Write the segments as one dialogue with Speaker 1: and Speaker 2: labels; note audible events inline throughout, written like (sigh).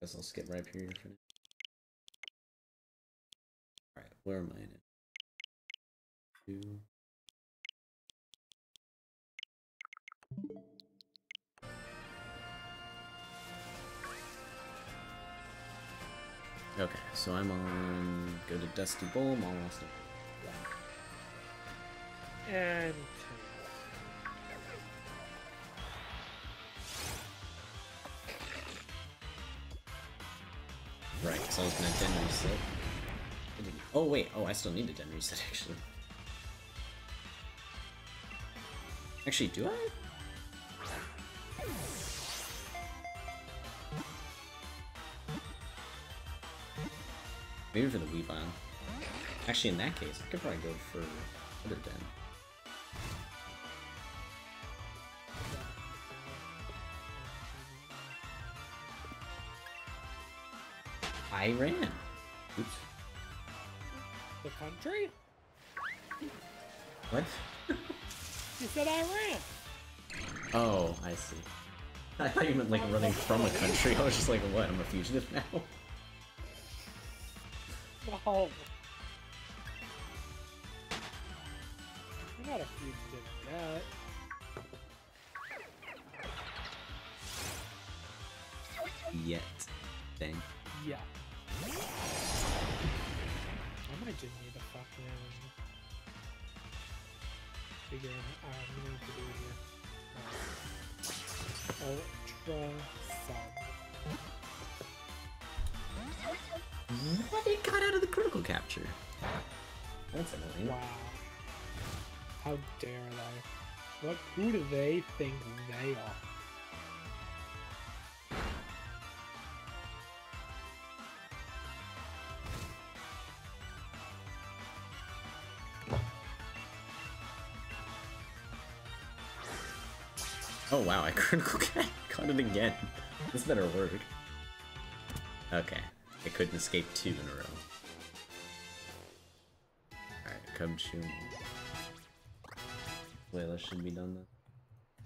Speaker 1: Guess I'll skip right here for now. Alright, where am I in it? Two. Okay, so I'm on go to Dusty Bowl, Mall Austin.
Speaker 2: And
Speaker 1: Right, so I was gonna den reset. Oh wait, oh I still need a den reset actually. Actually, do I? Maybe for the Weavile. Actually, in that case, I could probably go for other den. I ran. Oops.
Speaker 2: the country?
Speaker 1: What?
Speaker 2: You said I ran.
Speaker 1: Oh, I see. I thought you meant like running from a country. I was just like, what? I'm a fugitive now.
Speaker 2: No. You're not a fugitive. Yet,
Speaker 1: capture. That's annoying.
Speaker 2: Wow. How dare they? What who do they think they are?
Speaker 1: Oh wow, I (laughs) critical ca- got it again. This better work. Okay, I couldn't escape two in a row. Come shoot me. Layla should be done then.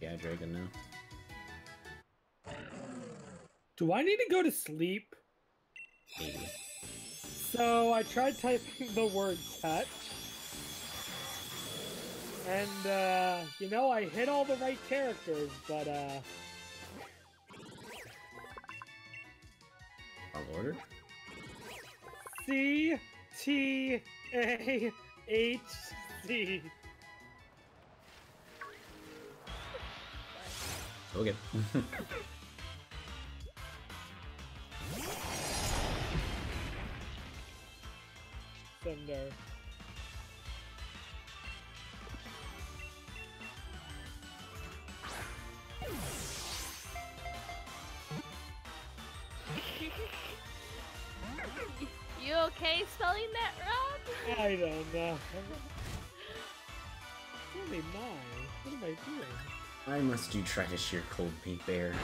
Speaker 1: Yeah, Dragon now.
Speaker 2: Do I need to go to sleep?
Speaker 1: Maybe.
Speaker 2: So I tried typing the word touch. And uh you know I hit all the right characters, but uh
Speaker 1: Wrong order?
Speaker 2: C T A H C.
Speaker 1: Okay.
Speaker 2: Thunder.
Speaker 3: You okay spelling that wrong?
Speaker 2: I don't know. It's only nine. What am I doing?
Speaker 1: Why must you try to sheer cold paint bear?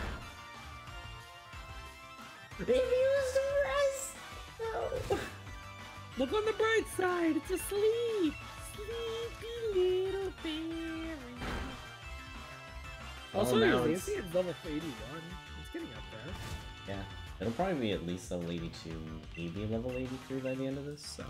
Speaker 1: If you rest! No!
Speaker 2: Look on the bright side, it's asleep! Sleepy little fairy. Oh, also,
Speaker 1: Oh, now
Speaker 2: your
Speaker 1: it's-
Speaker 2: is level 81. It's getting up there.
Speaker 1: Yeah, it'll probably be at least level 82, maybe level 83 by the end of this, so.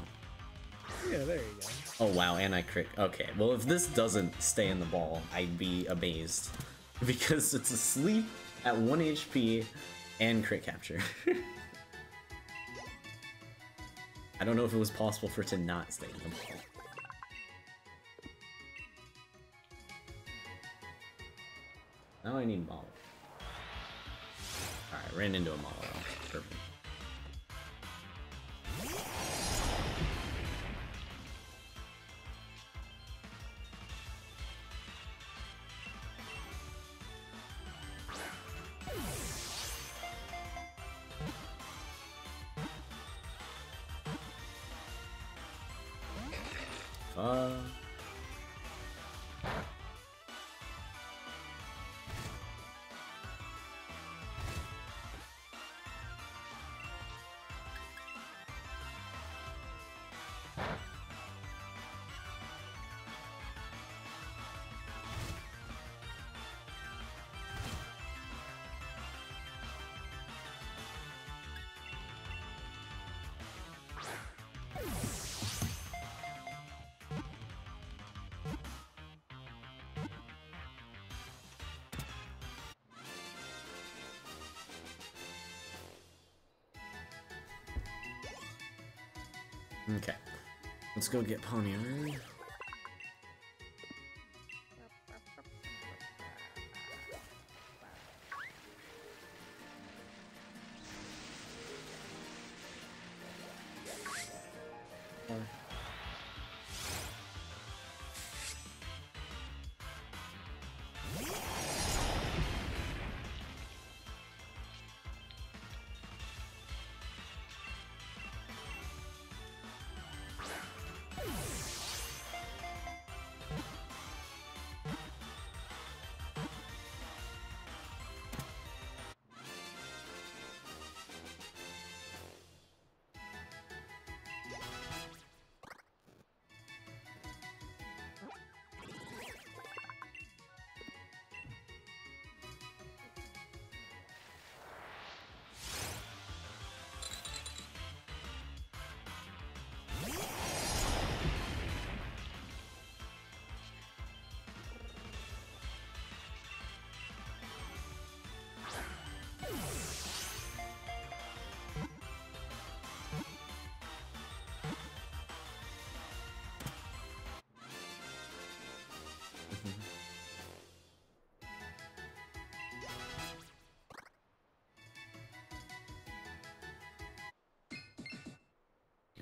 Speaker 2: Yeah, there you go.
Speaker 1: Oh wow, and I crit. Okay, well if this doesn't stay in the ball, I'd be amazed. (laughs) Because it's asleep at 1 HP and crit capture. (laughs) I don't know if it was possible for it to not stay in the ball. Now I need Malo. Alright, ran into a Malo. Okay. Let's go get Poniard.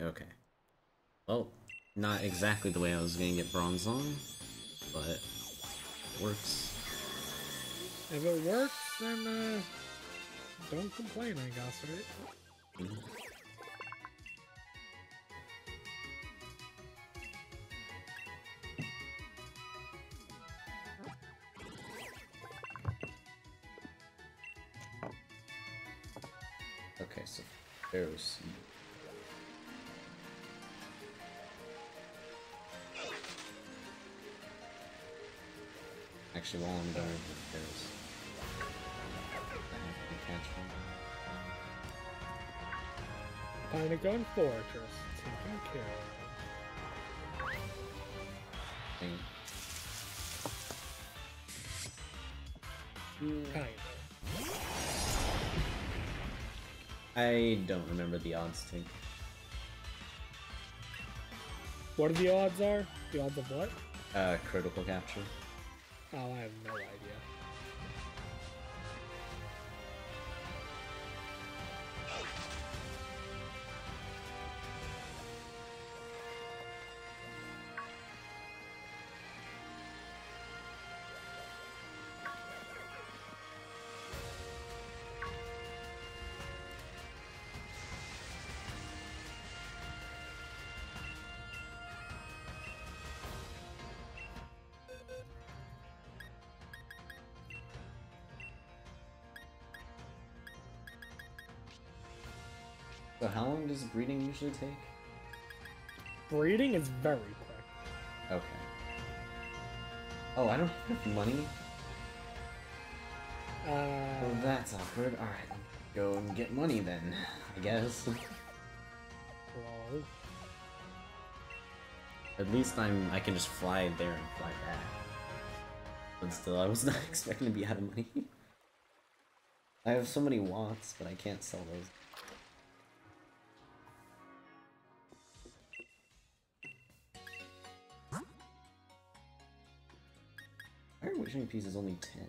Speaker 1: Okay. Well, not exactly the way I was gonna get Bronzong, but it works.
Speaker 2: If it works, then uh, don't complain, I guess, right?
Speaker 1: One.
Speaker 2: Pentagon Fortress, taken care of.
Speaker 1: Thing.
Speaker 2: Kind of.
Speaker 1: I don't remember the odds thing.
Speaker 2: What are the odds are? The odds of what?
Speaker 1: Uh, critical capture.
Speaker 2: Oh, I have no idea.
Speaker 1: Breeding usually take?
Speaker 2: Breeding is very quick.
Speaker 1: Okay. Oh, I don't have enough money?
Speaker 2: Uh,
Speaker 1: Well, that's awkward. Alright, go and get money then, I guess.
Speaker 2: well,
Speaker 1: At least I'm I can just fly there and fly back. But still, I was (laughs) not expecting to be out of money. (laughs) I have so many watts, but I can't sell those. Are wishing pieces only 10?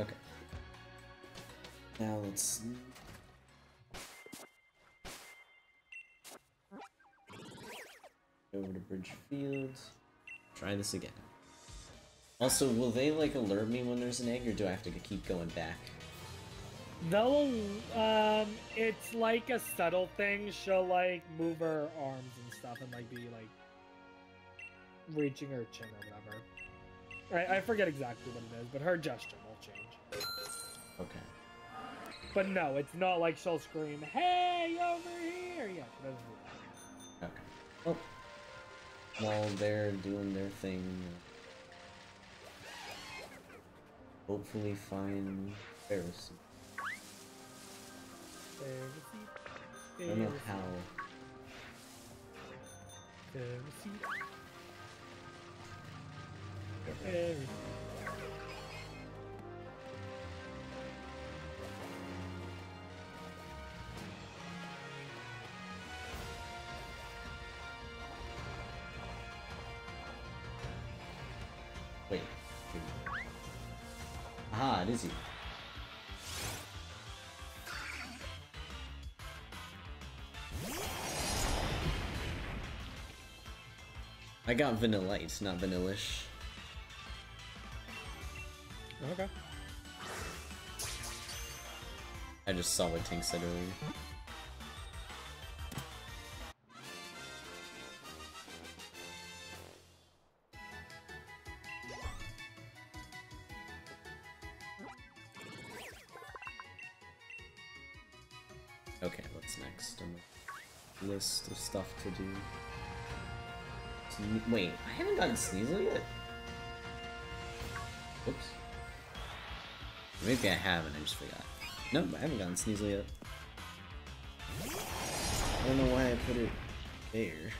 Speaker 1: Okay. Now let's. Go over to Bridge Fields. Try this again. Also, will they like alert me when there's an egg, or do I have to keep going back?
Speaker 2: they'll, um, it's like a subtle thing. She'll, like, move her arms and stuff and, like, be, like, reaching her chin or whatever. I, I forget exactly what it is, but her gesture will change.
Speaker 1: Okay.
Speaker 2: But no, it's not like she'll scream, "Hey, over here!" Yeah, she doesn't do that.
Speaker 1: Okay. Well, while they're doing their thing, hopefully find Pharisee. I don't know how. Wait. Ah, it is you. I got vanilla It's not vanillish.
Speaker 2: Okay.
Speaker 1: I just saw what Tink said earlier. Stuff to do? Wait, I haven't gotten Sneasel yet? Whoops. Maybe I haven't, I just forgot. Nope, I haven't gotten Sneasel yet. I don't know why I put it there.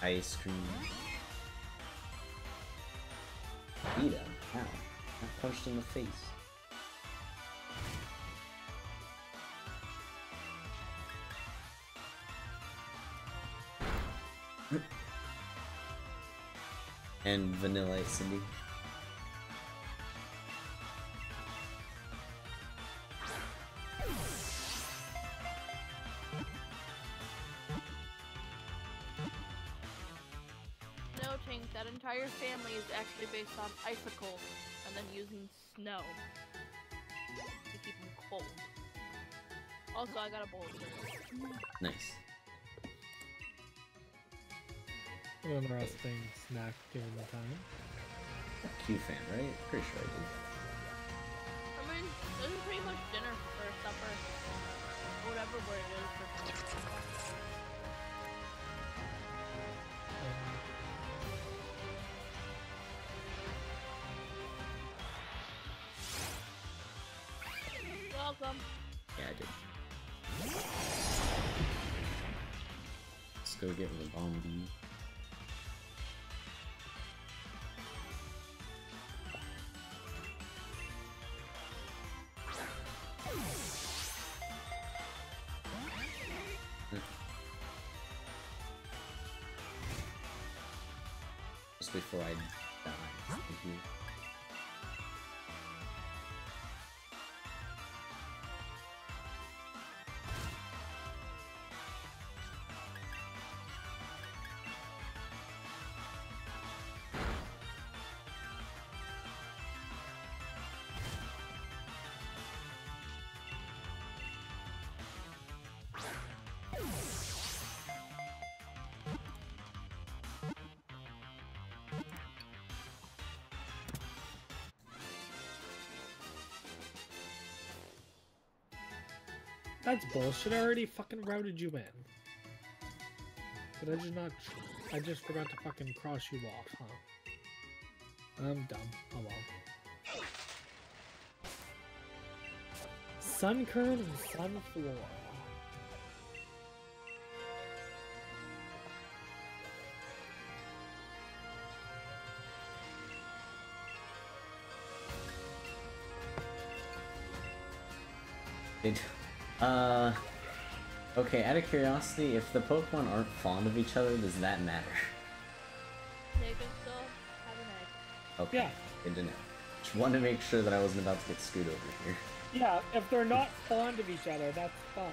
Speaker 1: Ice cream. Eat him. Ow. I punched in the face. and Vanilla Cindy.
Speaker 3: Family is actually based on icicles and then using snow to keep them cold. Also, I got a bowl of cereal.
Speaker 1: Nice.
Speaker 2: Interesting snack given the time.
Speaker 1: Q fan, right? Pretty sure I did.
Speaker 3: I mean, this is pretty much dinner or supper. Whatever word it is for Welcome.
Speaker 1: Yeah, I did. Let's go get the
Speaker 2: That's bullshit. I already fucking routed you in. But I just not. I just forgot to fucking cross you off, huh? I'm dumb. Oh well. Sunkern and Sunflora.
Speaker 1: They do. Uh. Okay, out of curiosity, if the Pokemon aren't fond of each other, does that matter?
Speaker 3: They can still have an egg.
Speaker 1: Okay.
Speaker 2: Yeah.
Speaker 1: Good to know. Just wanted to make sure that I wasn't about to get screwed over here.
Speaker 2: Yeah, if they're not fond of each other, that's fine.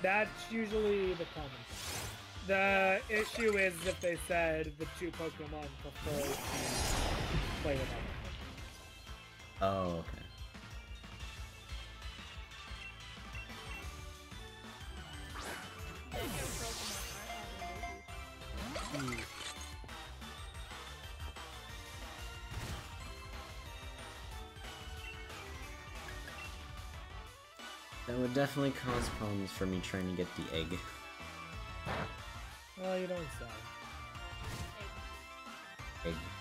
Speaker 2: That's usually the common. The issue is if they said the two Pokemon prefer to play with other
Speaker 1: Oh, okay. Definitely cause problems for me trying to get the egg.
Speaker 2: Well, you don't say.
Speaker 3: Egg.
Speaker 1: Egg.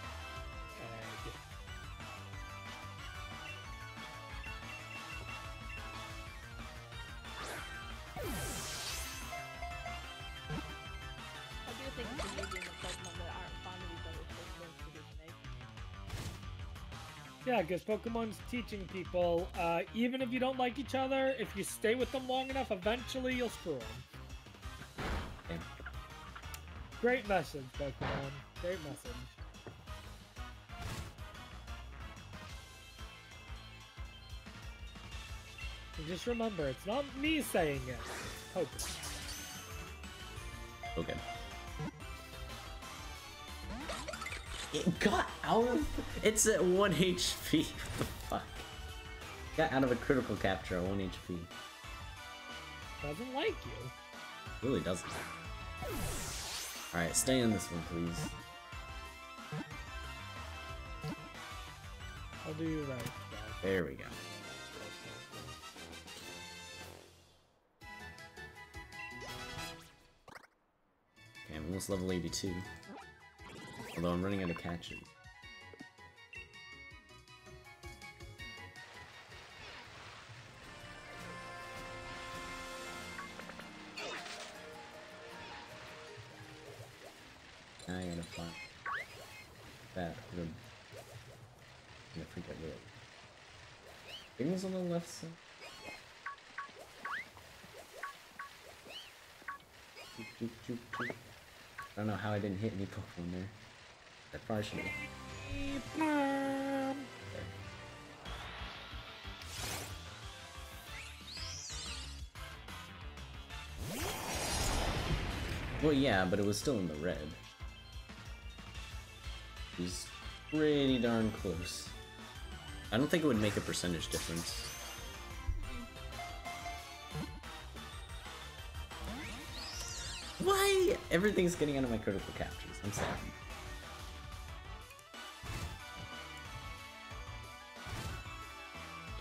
Speaker 2: Yeah, because Pokemon's teaching people, uh, even if you don't like each other, if you stay with them long enough, eventually you'll screw them.
Speaker 1: Okay.
Speaker 2: Great message, Pokemon. Great message. And just remember, it's not me saying it. Pokemon.
Speaker 1: Okay. It got out of. It's at 1 HP. What the fuck? Got out of a critical capture at 1 HP.
Speaker 2: Doesn't like you.
Speaker 1: Really doesn't. Alright, stay in this one, please.
Speaker 2: I'll do you right.
Speaker 1: There we go. Okay, I'm almost level 82. Although I'm running out of catches. I gotta find that. I'm gonna, I'm gonna forget what it Things on the left side. I don't know how I didn't hit any Pokemon there. That partially. Well, yeah, but it was still in the red. Was pretty darn close. I don't think it would make a percentage difference. Why? Everything's getting out of my critical captures. I'm sad.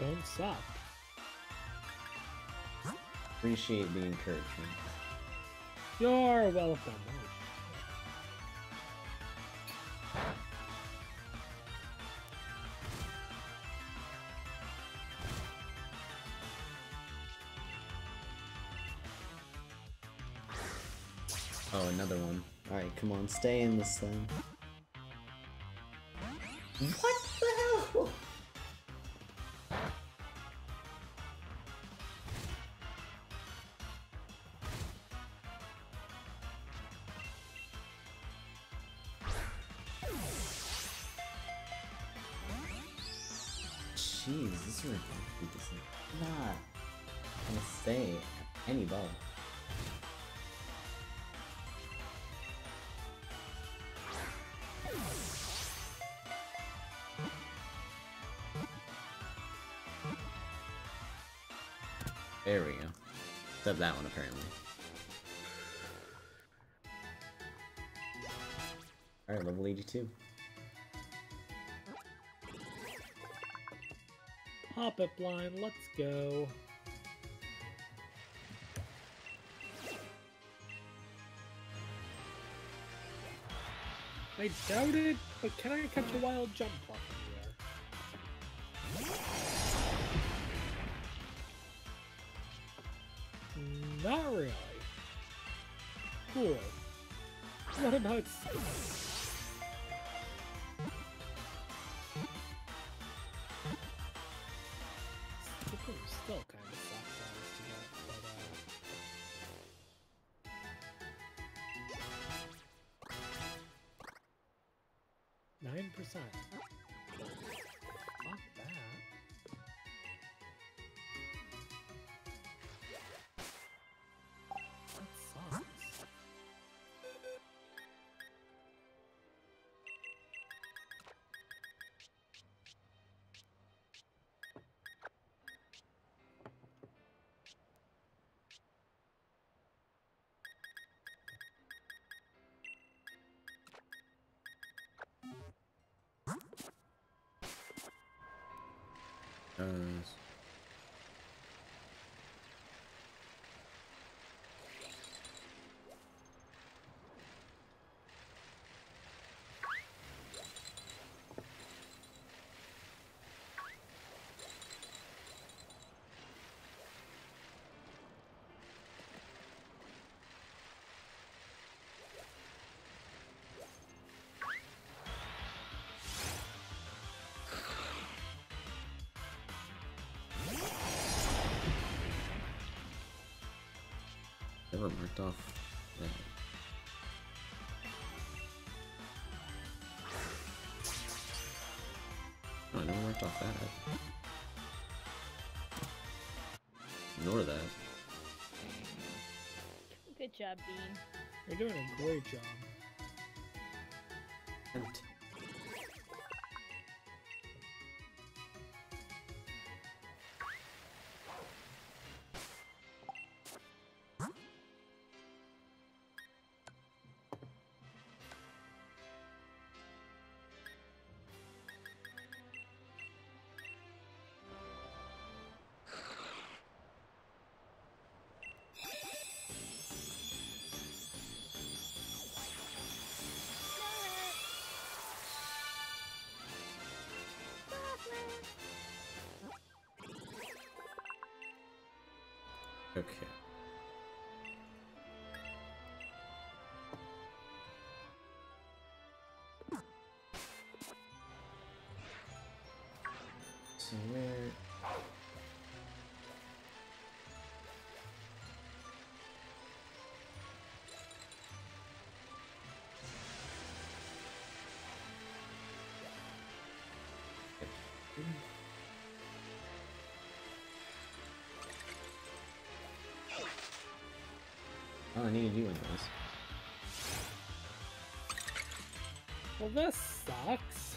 Speaker 2: Don't suck.
Speaker 1: Appreciate the encouragement.
Speaker 2: You're welcome.
Speaker 1: Oh, another one. Alright, come on, stay in this thing. What this is. Not gonna stay at any ball. There we go. Except that one, apparently. Alright, level 82.
Speaker 2: Hop it blind, let's go. I doubt it, but can I catch a wild jump air? Not really. Cool. What about
Speaker 1: never marked off that. Oh, I never marked off that. Nor that.
Speaker 3: Good job, Bean.
Speaker 2: You're doing a great job.
Speaker 1: Okay. So All I need to do in this.
Speaker 2: Well, this sucks.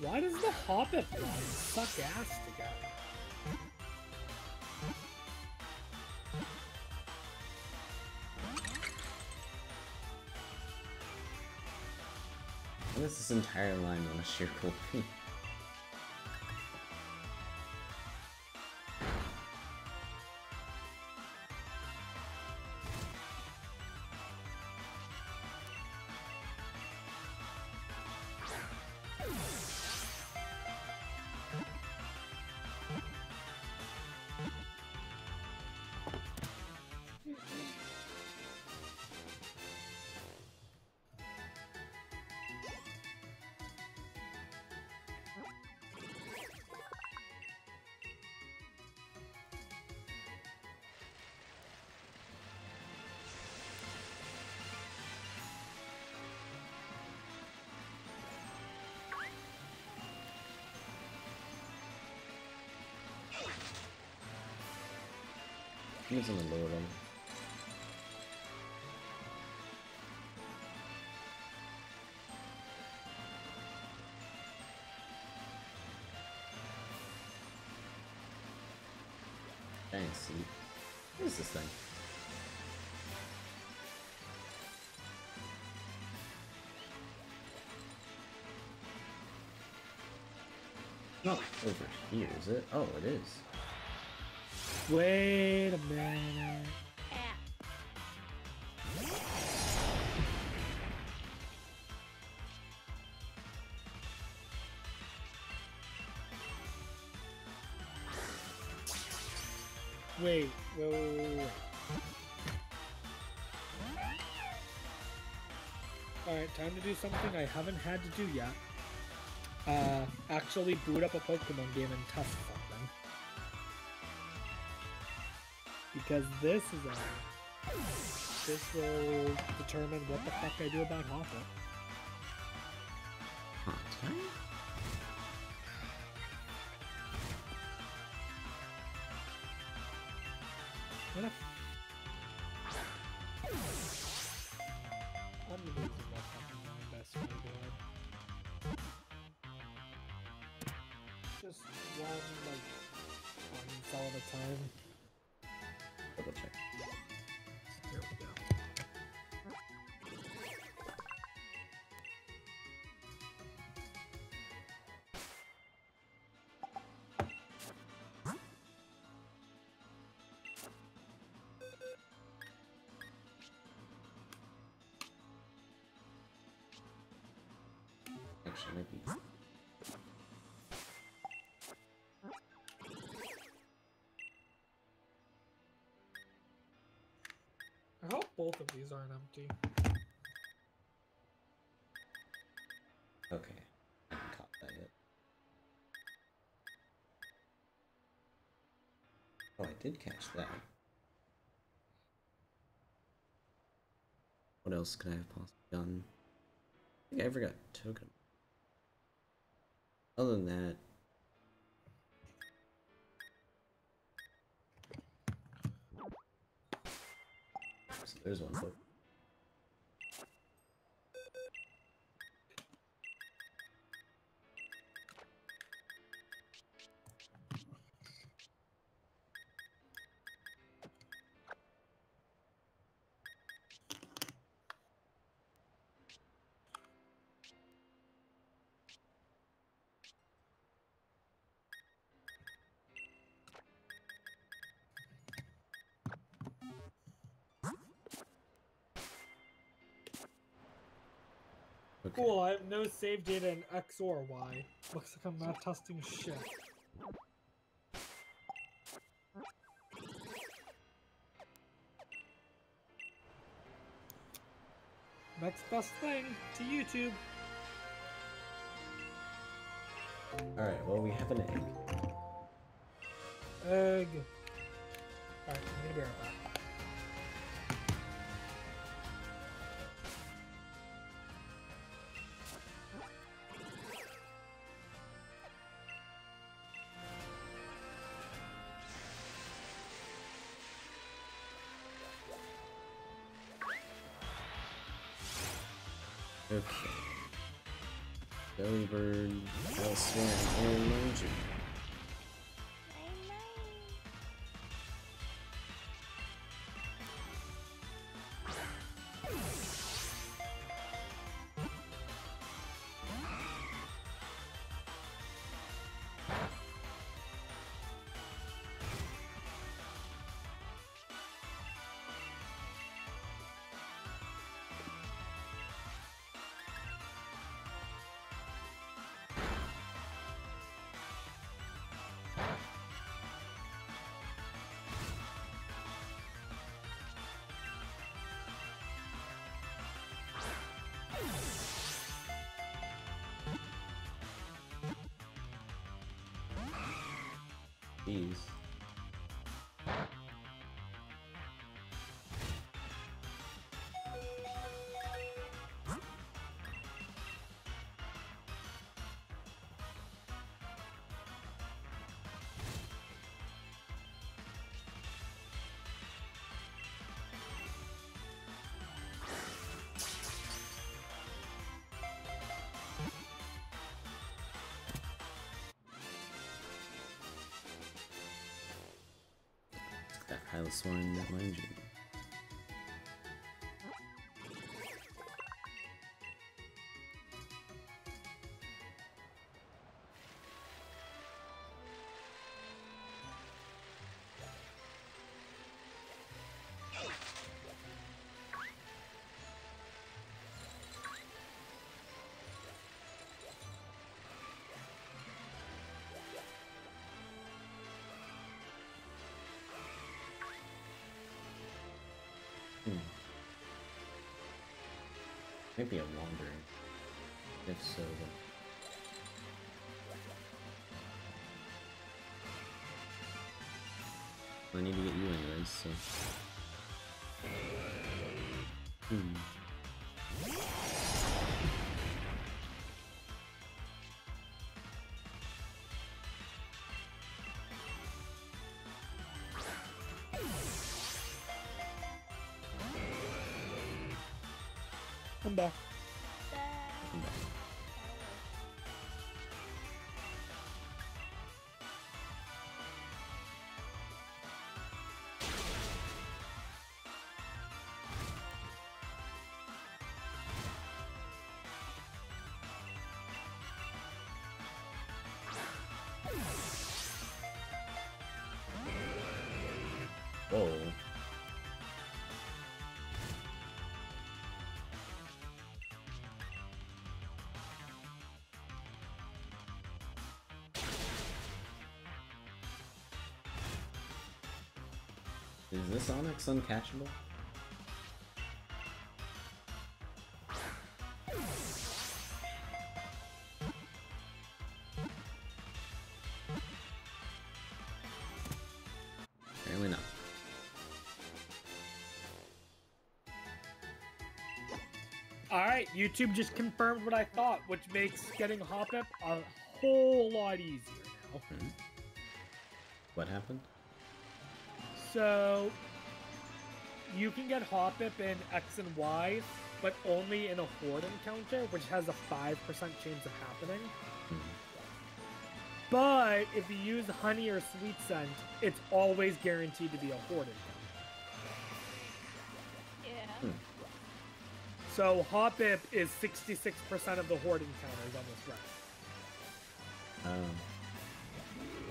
Speaker 2: Why does the Hoppip one suck ass together?
Speaker 1: What is this entire line on a sheer cool I think it's on the lower seat. What is this thing? Not over here, is it? Oh, it is.
Speaker 2: Wait a minute. Wait, wait, wait, wait, wait. Alright, time to do something I haven't had to do yet. Uh, actually boot up a Pokemon game and test something. Because this is a... This will determine what the fuck I do about Hoppip. both of these aren't empty.
Speaker 1: Okay. Caught that yet. Oh, I did catch that. What else could I have possibly done? I think I ever got token. Other than that, there's one
Speaker 2: Cool, I have no save data in X or Y. Looks like I'm not testing shit. Next best thing to YouTube.
Speaker 1: Alright, well, we have an egg.
Speaker 2: Egg. Alright, I'm gonna be right back.
Speaker 1: Jeez. One, that mind you. Maybe a wandering. If so, then. I need to get you anyways, so. Hmm.
Speaker 2: I'm back.
Speaker 1: Come back. Is this Onix uncatchable? Apparently not.
Speaker 2: Alright, YouTube just confirmed what I thought, which makes getting Hoppip a whole lot easier now.
Speaker 1: Mm -hmm. What happened?
Speaker 2: So, you can get Hoppip in X and Y, but only in a Horde encounter, which has a 5% chance of happening.
Speaker 1: Hmm.
Speaker 2: But if you use Honey or Sweet Scent, it's always guaranteed to be a Horde encounter.
Speaker 3: Yeah.
Speaker 1: Hmm.
Speaker 2: So Hoppip is 66% of the Horde encounters on this run.
Speaker 1: Um,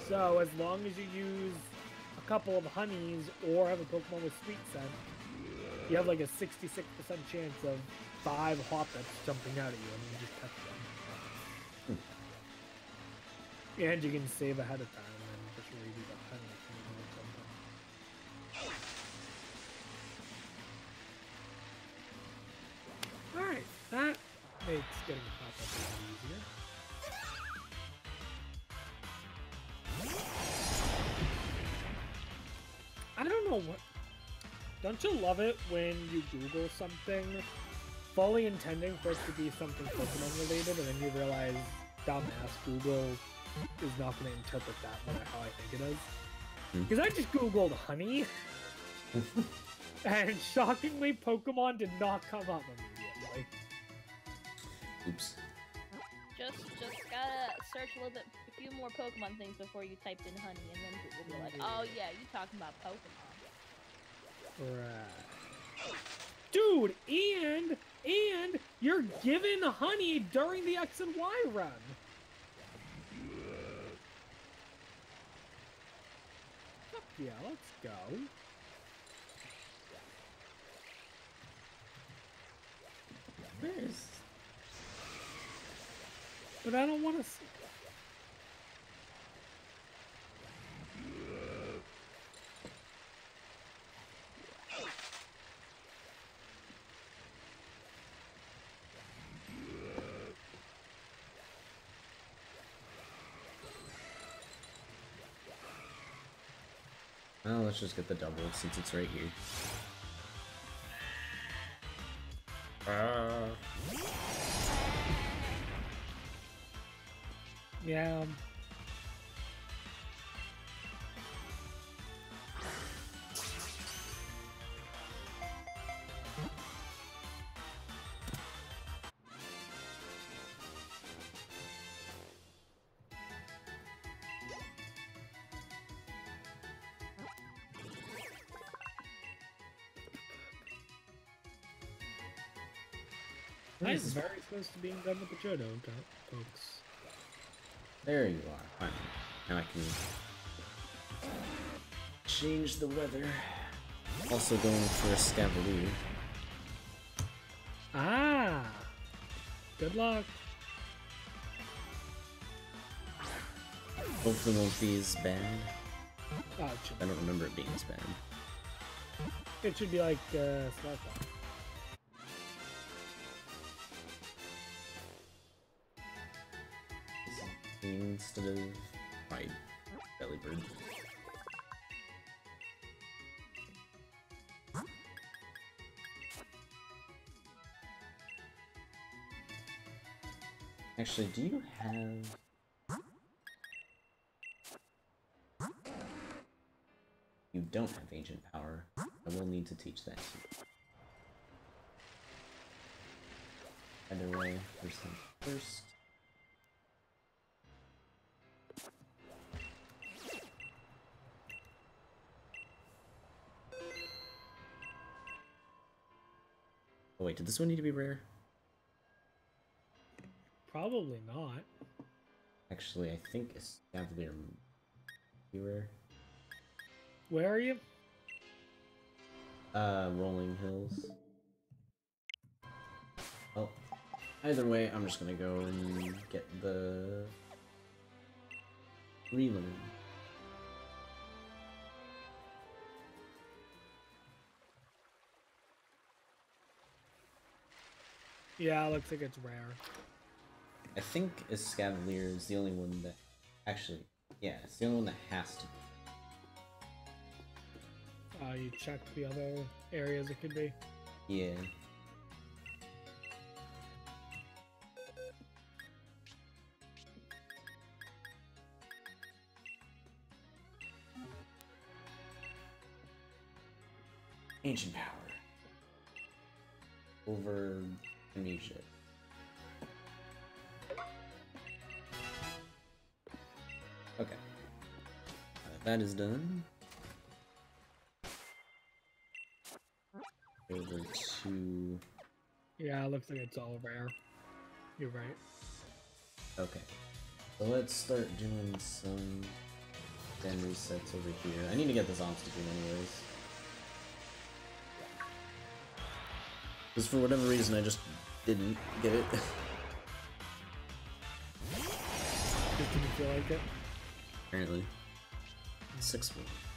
Speaker 2: So as long as you use a couple of honeys or have a Pokemon with Sweet Scent, you have like a 66% chance of five Hoppips jumping out at you and you just catch them. Hmm. And you can save ahead of time love it when you Google something, fully intending for it to be something Pokemon related, and then you realize, dumbass, Google is not going to interpret that way how I think it is?
Speaker 1: Hmm.
Speaker 2: Because I just Googled honey, and shockingly, Pokemon did not come up immediately.
Speaker 1: oops.
Speaker 3: Just just gotta search a little bit, a few more Pokemon things before you typed in honey, and then people will be like, oh yeah, you talking about Pokemon.
Speaker 2: Right. Dude, and and you're given honey during the X and Y run. Fuck yeah, let's go.
Speaker 1: Where is?
Speaker 2: But I don't want to
Speaker 1: let's just get the double since it's right here. Uh,
Speaker 2: Yeah. I
Speaker 1: This
Speaker 2: am
Speaker 1: is-
Speaker 2: very close to being done with the Johto, folks.
Speaker 1: there you are. Finally. Now I can change the weather. Also going for a Escavalier.
Speaker 2: Ah! Good luck.
Speaker 1: Hopefully won't be as bad.
Speaker 2: Oh,
Speaker 1: I don't remember it being as bad.
Speaker 2: it should be like uh, Slowpoke.
Speaker 1: Actually, do you have... You don't have Ancient Power. I will need to teach that to you. Either way, first things first. Oh wait, did this one need to be rare?
Speaker 2: Probably not.
Speaker 1: Actually, I think a Escavalier m-
Speaker 2: Where are you?
Speaker 1: Uh, Rolling Hills. Well, either way, I'm just gonna go and get the relearn.
Speaker 2: Yeah, looks like it's rare.
Speaker 1: I think Escavalier is the only one that actually, yeah, it's the only one that has to. Be.
Speaker 2: Uh, you check the other areas it could be.
Speaker 1: Yeah. Ancient power over amnesia. That is done. Over to...
Speaker 2: Yeah, it looks like it's all rare. You're right.
Speaker 1: Okay. So let's start doing some den resets over here. I need to get this obstacle anyways. Because for whatever reason I just didn't get it.
Speaker 2: Just (laughs) didn't feel like it.
Speaker 1: Apparently. 6 1.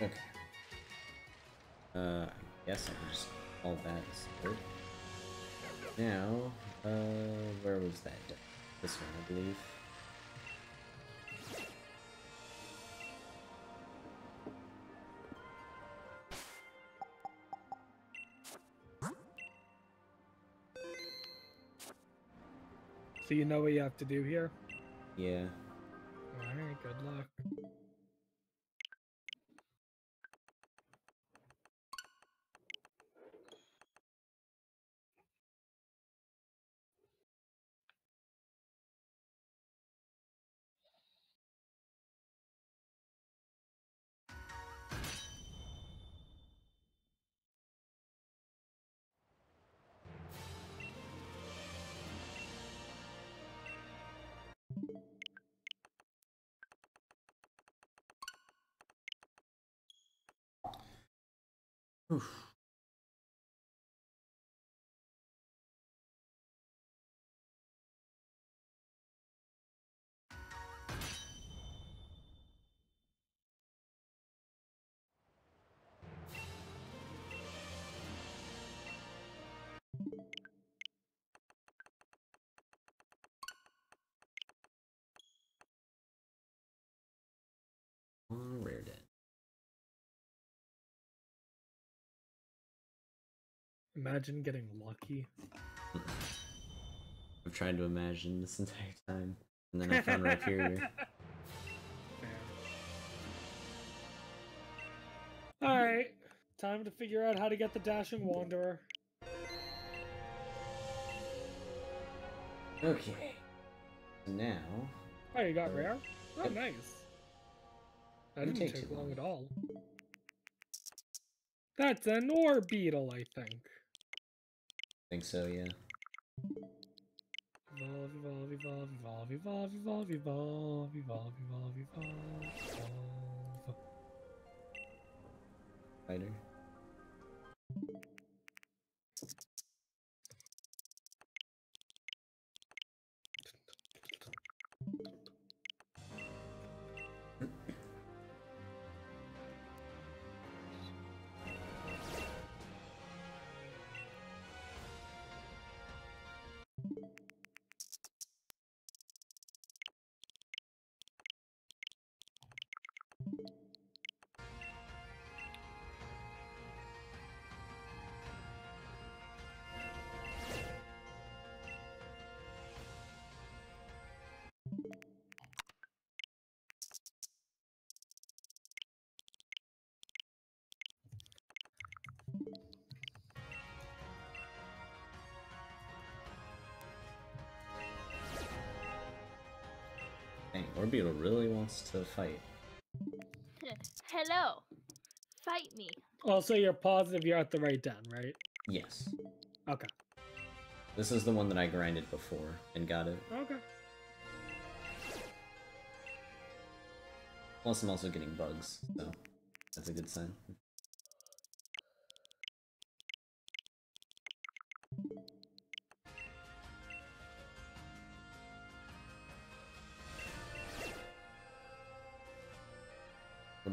Speaker 1: Okay. Uh, I guess I can just all that is good. Now, uh, where was that? This one, I believe.
Speaker 2: So you know what you have to do here?
Speaker 1: Yeah.
Speaker 2: Imagine getting lucky.
Speaker 1: I've tried to imagine this entire time, and then I found Rhyperior.
Speaker 2: Alright, (laughs) time to figure out how to get the Dashing Wanderer.
Speaker 1: Okay. Now,
Speaker 2: Oh, you got uh, rare? Oh, nice. That
Speaker 1: Didn't
Speaker 2: didn't
Speaker 1: take
Speaker 2: take long
Speaker 1: long.
Speaker 2: at all. That's an Orbeetle, I think.
Speaker 1: Think so, yeah.
Speaker 2: Evolve, evolve, evolve, evolve, evolve, evolve, evolve, evolve, evolve, evolve, evolve.
Speaker 1: Fighter. Orbeetle really wants to fight. (laughs)
Speaker 3: Hello. Fight me.
Speaker 2: Oh, also, you're positive you're at the right den, right?
Speaker 1: Yes.
Speaker 2: Okay.
Speaker 1: This is the one that I grinded before and got it.
Speaker 2: Okay.
Speaker 1: Plus, I'm also getting bugs, so that's a good sign.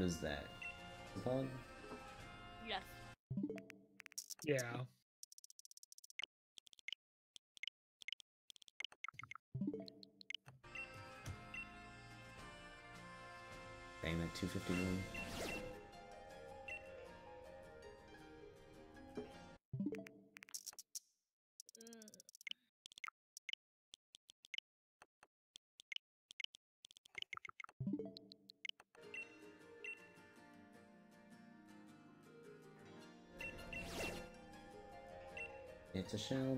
Speaker 1: Is that? A?
Speaker 3: Yes.
Speaker 2: Yeah.
Speaker 1: Dang, that 251. It's a shell.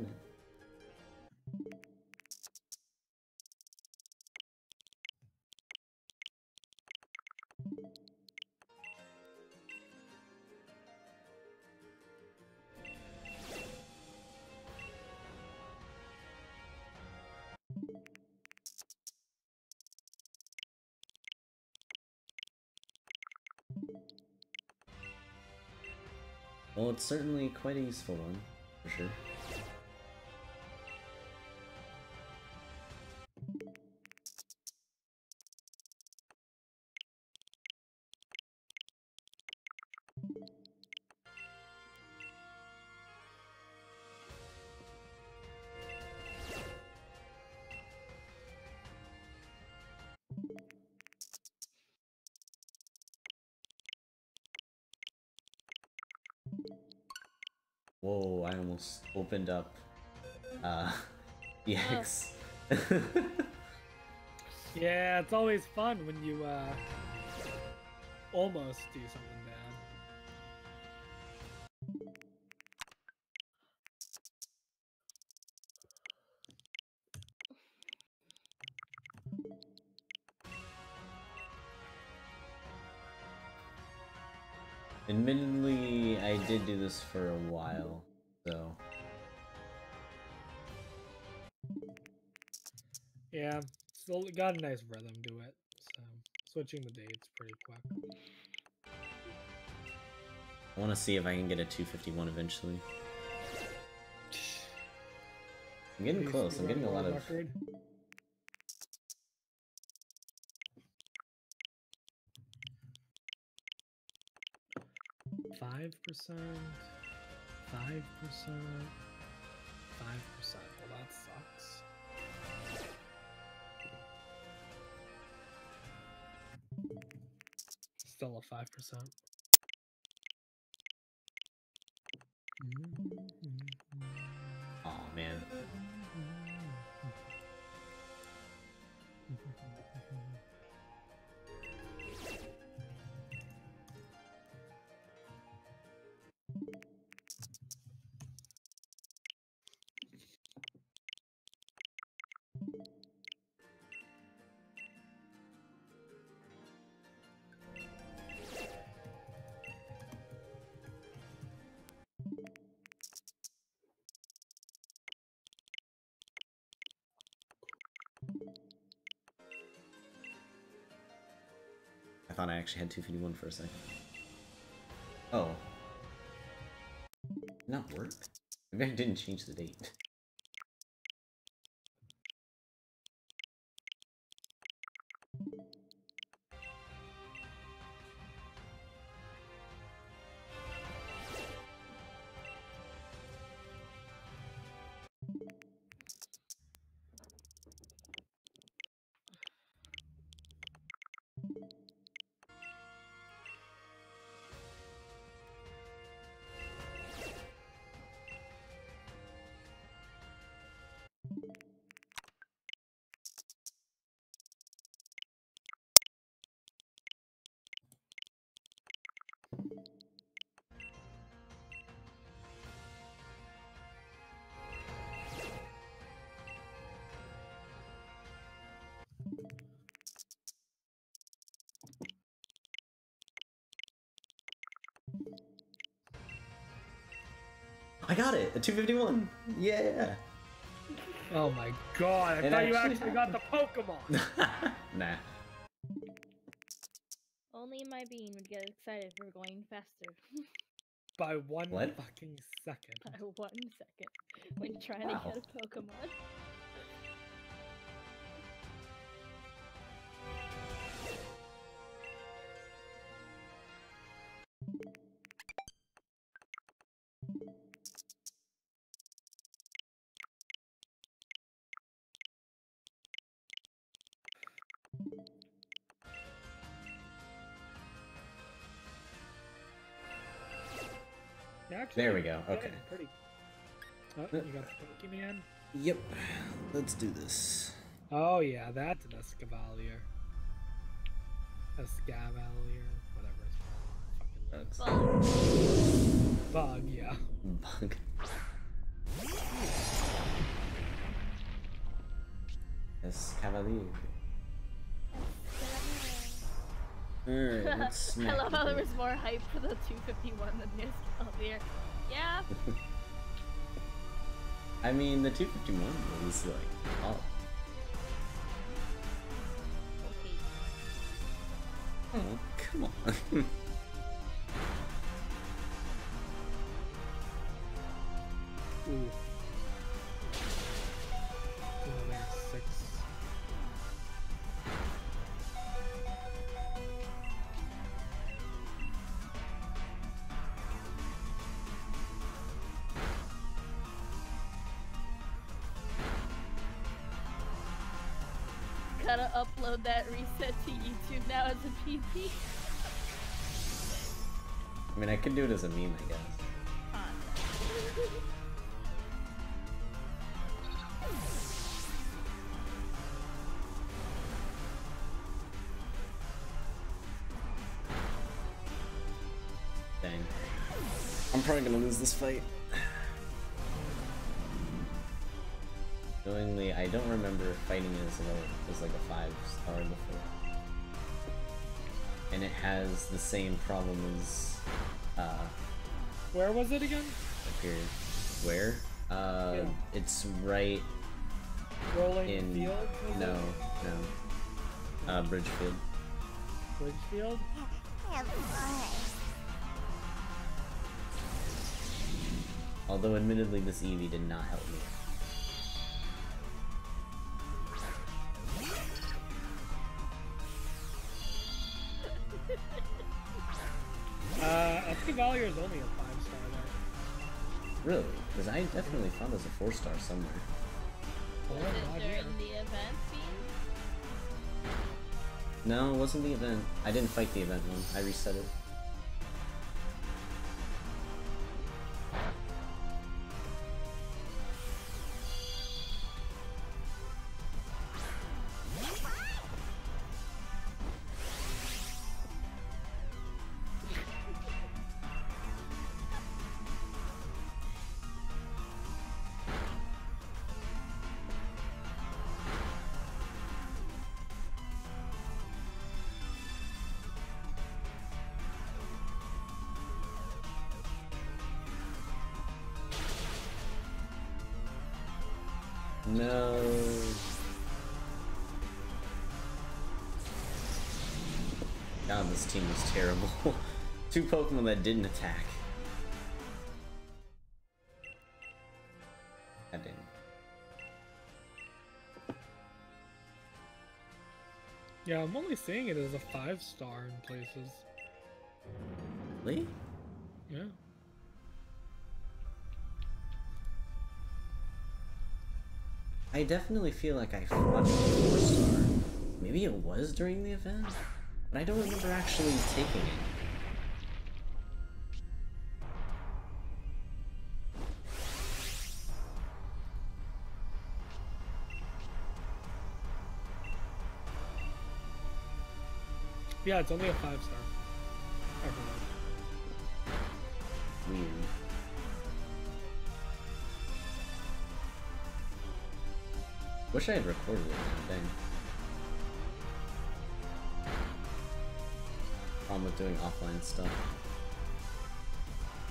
Speaker 1: Well, it's certainly quite a useful one, for opened up uh (laughs) EX. (laughs)
Speaker 2: Yeah, it's always fun when you uh almost do something bad.
Speaker 1: Admittedly, I did do this for a while,
Speaker 2: still got a nice rhythm to it. So switching the dates pretty quick.
Speaker 1: I want to see if I can get a 251 eventually. I'm getting
Speaker 2: Please
Speaker 1: close. I'm getting a lot of
Speaker 2: record. Five percent, five percent, five percent. Well, that sucks. still a
Speaker 1: 5%. Thought I actually had 251 for a second. Oh. Did Not work? Maybe I didn't change the date. Got it. A 251. Yeah.
Speaker 2: Oh my god, I
Speaker 1: It
Speaker 2: thought you
Speaker 1: actually
Speaker 2: actually got the Pokemon! (laughs)
Speaker 1: nah.
Speaker 3: Only my bean would get excited for going faster. (laughs)
Speaker 2: By one
Speaker 1: What?
Speaker 2: fucking second.
Speaker 3: By one second. When trying
Speaker 1: Wow.
Speaker 3: to get a Pokemon.
Speaker 2: Actually
Speaker 1: There we go, okay.
Speaker 2: Pretty. Oh, you got the Pokemon?
Speaker 1: Yep. Let's do this.
Speaker 2: Oh yeah, that's an Escavalier. Escavalier, whatever it's called. Fucking
Speaker 1: Bugs.
Speaker 3: Bug.
Speaker 2: bug, yeah.
Speaker 1: Bug. (laughs) Yes, Alright, (laughs) let's
Speaker 3: I love how there was more hype for the 251 than the Escalade. Yeah, (laughs)
Speaker 1: I mean, the 251 was like, oh,
Speaker 3: okay.
Speaker 1: oh come on. (laughs)
Speaker 2: Ooh.
Speaker 3: That reset to YouTube now as a.
Speaker 1: I mean, I could do it as a meme, I guess. Dang. I'm probably gonna lose this fight. Knowingly, I don't remember fighting as a as like a five star before, and it has the same problem as uh,
Speaker 2: Where was it again?
Speaker 1: up here. Where? Uh,
Speaker 2: Yeah.
Speaker 1: it's right
Speaker 2: Rolling
Speaker 1: in
Speaker 2: Field?
Speaker 1: no
Speaker 2: it?
Speaker 1: no uh Bridgefield.
Speaker 2: Bridgefield?
Speaker 1: Although admittedly, this Eevee did not help me. Definitely found it was a four star somewhere.
Speaker 2: Oh,
Speaker 3: Was
Speaker 2: not
Speaker 3: it
Speaker 2: here.
Speaker 3: during the event, Bean?
Speaker 1: No, it wasn't the event. I didn't fight the event one. I reset it. This team was terrible. (laughs) Two Pokemon that didn't attack. I didn't.
Speaker 2: Yeah, I'm only seeing it as a five star in places.
Speaker 1: Really?
Speaker 2: Yeah.
Speaker 1: I definitely feel like I fought a four star. Maybe it was during the event, but I don't remember actually taking it.
Speaker 2: Yeah, it's only a five star.
Speaker 1: Weird. Wish I had recorded it dang. Problem with doing offline stuff.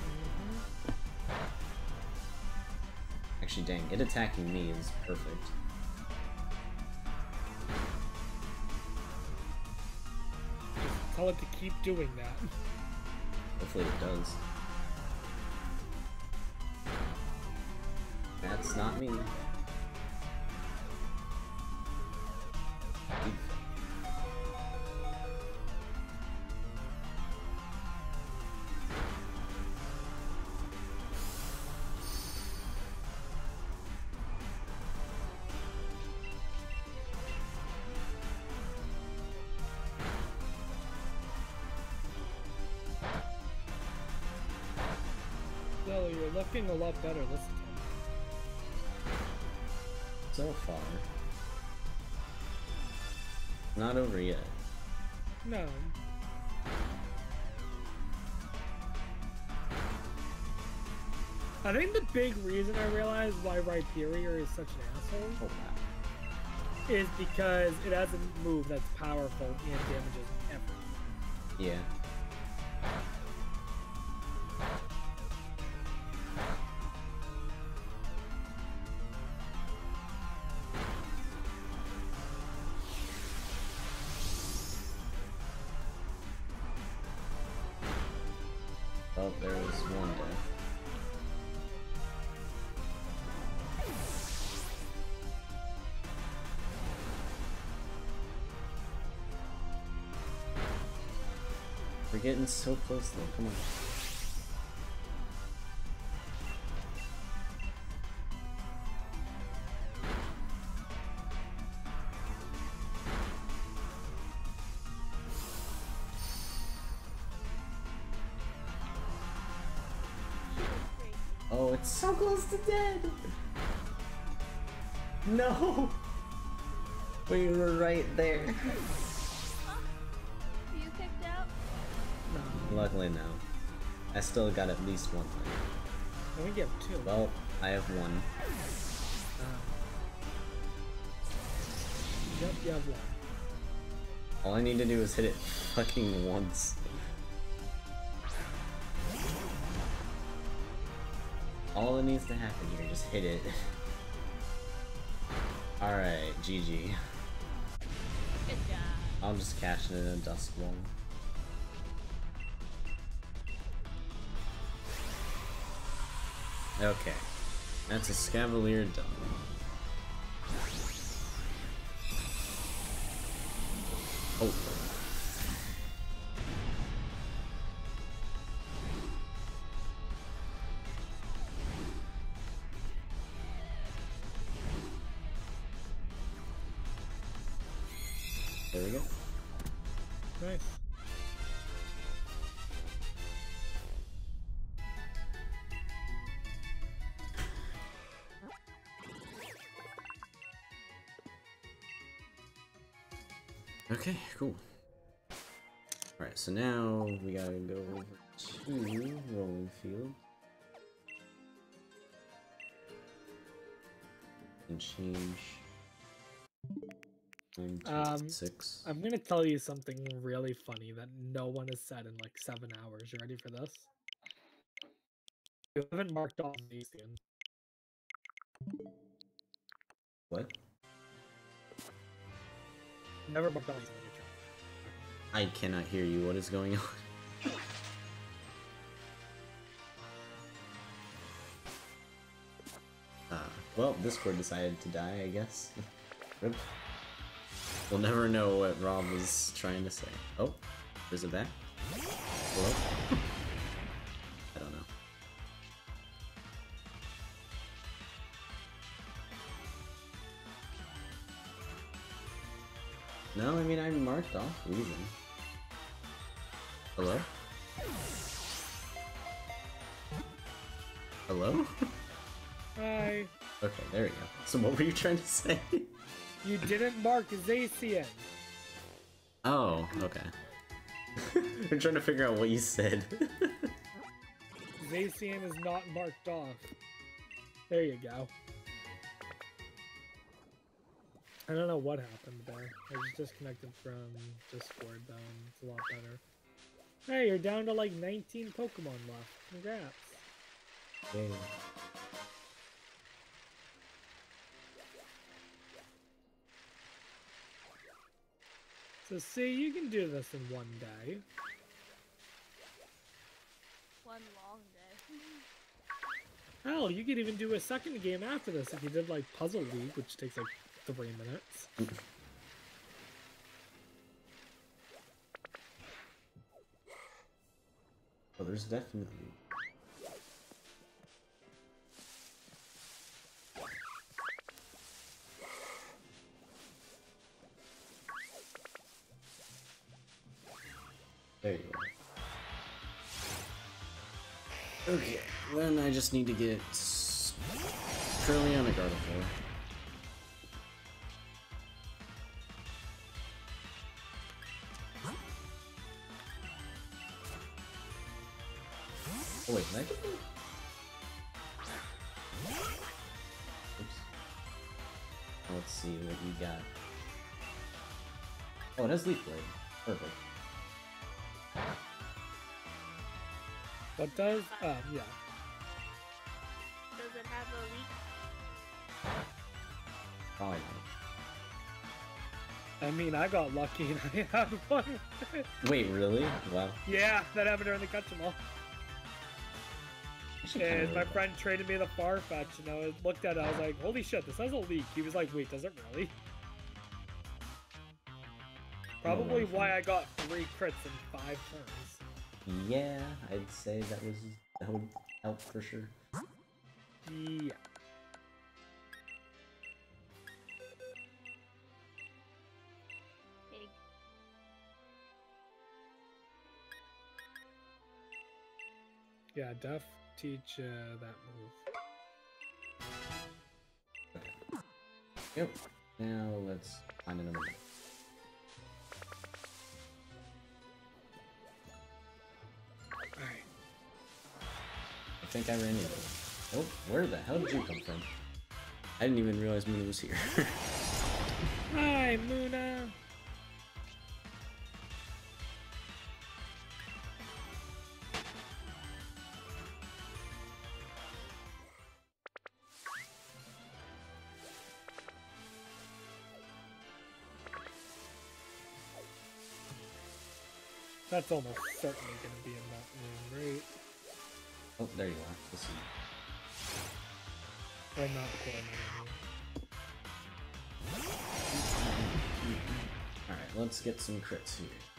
Speaker 1: Mm-hmm. Actually, dang, it attacking me is perfect.
Speaker 2: Tell it to keep doing that. (laughs)
Speaker 1: Hopefully it does. That's not me.
Speaker 2: Well, you're looking a lot better this time.
Speaker 1: So far. Not over yet.
Speaker 2: No. I think the big reason I realized why Rhyperior is such an asshole
Speaker 1: Oh
Speaker 2: is because it has a move that's powerful and damages everything.
Speaker 1: Yeah. Getting so close though, come on. Oh, it's so close to dead! No! (laughs) We were right there. Still got at least one thing.
Speaker 2: I think you have two.
Speaker 1: Well, I have one.
Speaker 2: Um, yep, you have one.
Speaker 1: All I need to do is hit it fucking once. All that needs to happen here, just hit it. (laughs) Alright, GG.
Speaker 3: Good job.
Speaker 1: I'm just cash it in a Dusk Ball. Okay. That's a Escavalier done. Cool. Alright, so now we gotta go over to Rolling Field. And change.
Speaker 2: Um,
Speaker 1: six.
Speaker 2: I'm gonna tell you something really funny that no one has said in like seven hours. You ready for this? You haven't marked off Zacian.
Speaker 1: What?
Speaker 2: Never marked off Zacian on your chart.
Speaker 1: I cannot hear you. What is going on? (laughs) Uh, well, Discord decided to die, I guess. (laughs) Rip. We'll never know what Rob was trying to say. Oh, is it back? Hello? (laughs) No, I mean, I marked off reason. Hello? Hello? (laughs)
Speaker 2: Hi.
Speaker 1: okay, there we go. So what were you trying to say?
Speaker 2: You didn't mark Zacian.
Speaker 1: Oh, okay. (laughs) I'm trying to figure out what you said. (laughs)
Speaker 2: Zacian is not marked off. There you go. I don't know what happened there. I just disconnected from Discord, though. It's a lot better. Hey, you're down to like 19 Pokemon left. Congrats.
Speaker 1: Dang.
Speaker 2: So see, you can do this in one day.
Speaker 3: One long day. (laughs)
Speaker 2: Hell, you could even do a second game after this if you did like Puzzle League, which takes like three minutes.
Speaker 1: Oh, there's definitely. There you are. Okay, then I just need to get s- Curly on a Gardevoir. I? Oops. Let's see what you got. Oh, it has Leaf Blade. Perfect.
Speaker 2: What does? Um, yeah.
Speaker 3: Does it have a leek?
Speaker 1: Probably not.
Speaker 2: I mean, I got lucky and I (laughs) have one.
Speaker 1: Wait, really? Wow.
Speaker 2: yeah, that happened during the Catch em All.
Speaker 1: I should kinda
Speaker 2: And my friend traded me the Farfetch, and I was- looked at it. I was like, "Holy shit, this has a leek." He was like, "Wait, does it really?" Probably
Speaker 1: one
Speaker 2: why I got three crits in five turns.
Speaker 1: Yeah, I'd say that was that would help for sure.
Speaker 2: Yeah. Yeah, Def teach uh, that move.
Speaker 1: Yep. Now let's find another one.
Speaker 2: Alright.
Speaker 1: I think I ran into it. Oh, where the hell did you come from? I didn't even realize Moona was here. (laughs)
Speaker 2: Hi, Muna! That's almost certainly gonna be a Mountain Moon,
Speaker 1: oh, there you are. Let's see.
Speaker 2: Or not Mountain.
Speaker 1: Alright, let's get some crits here.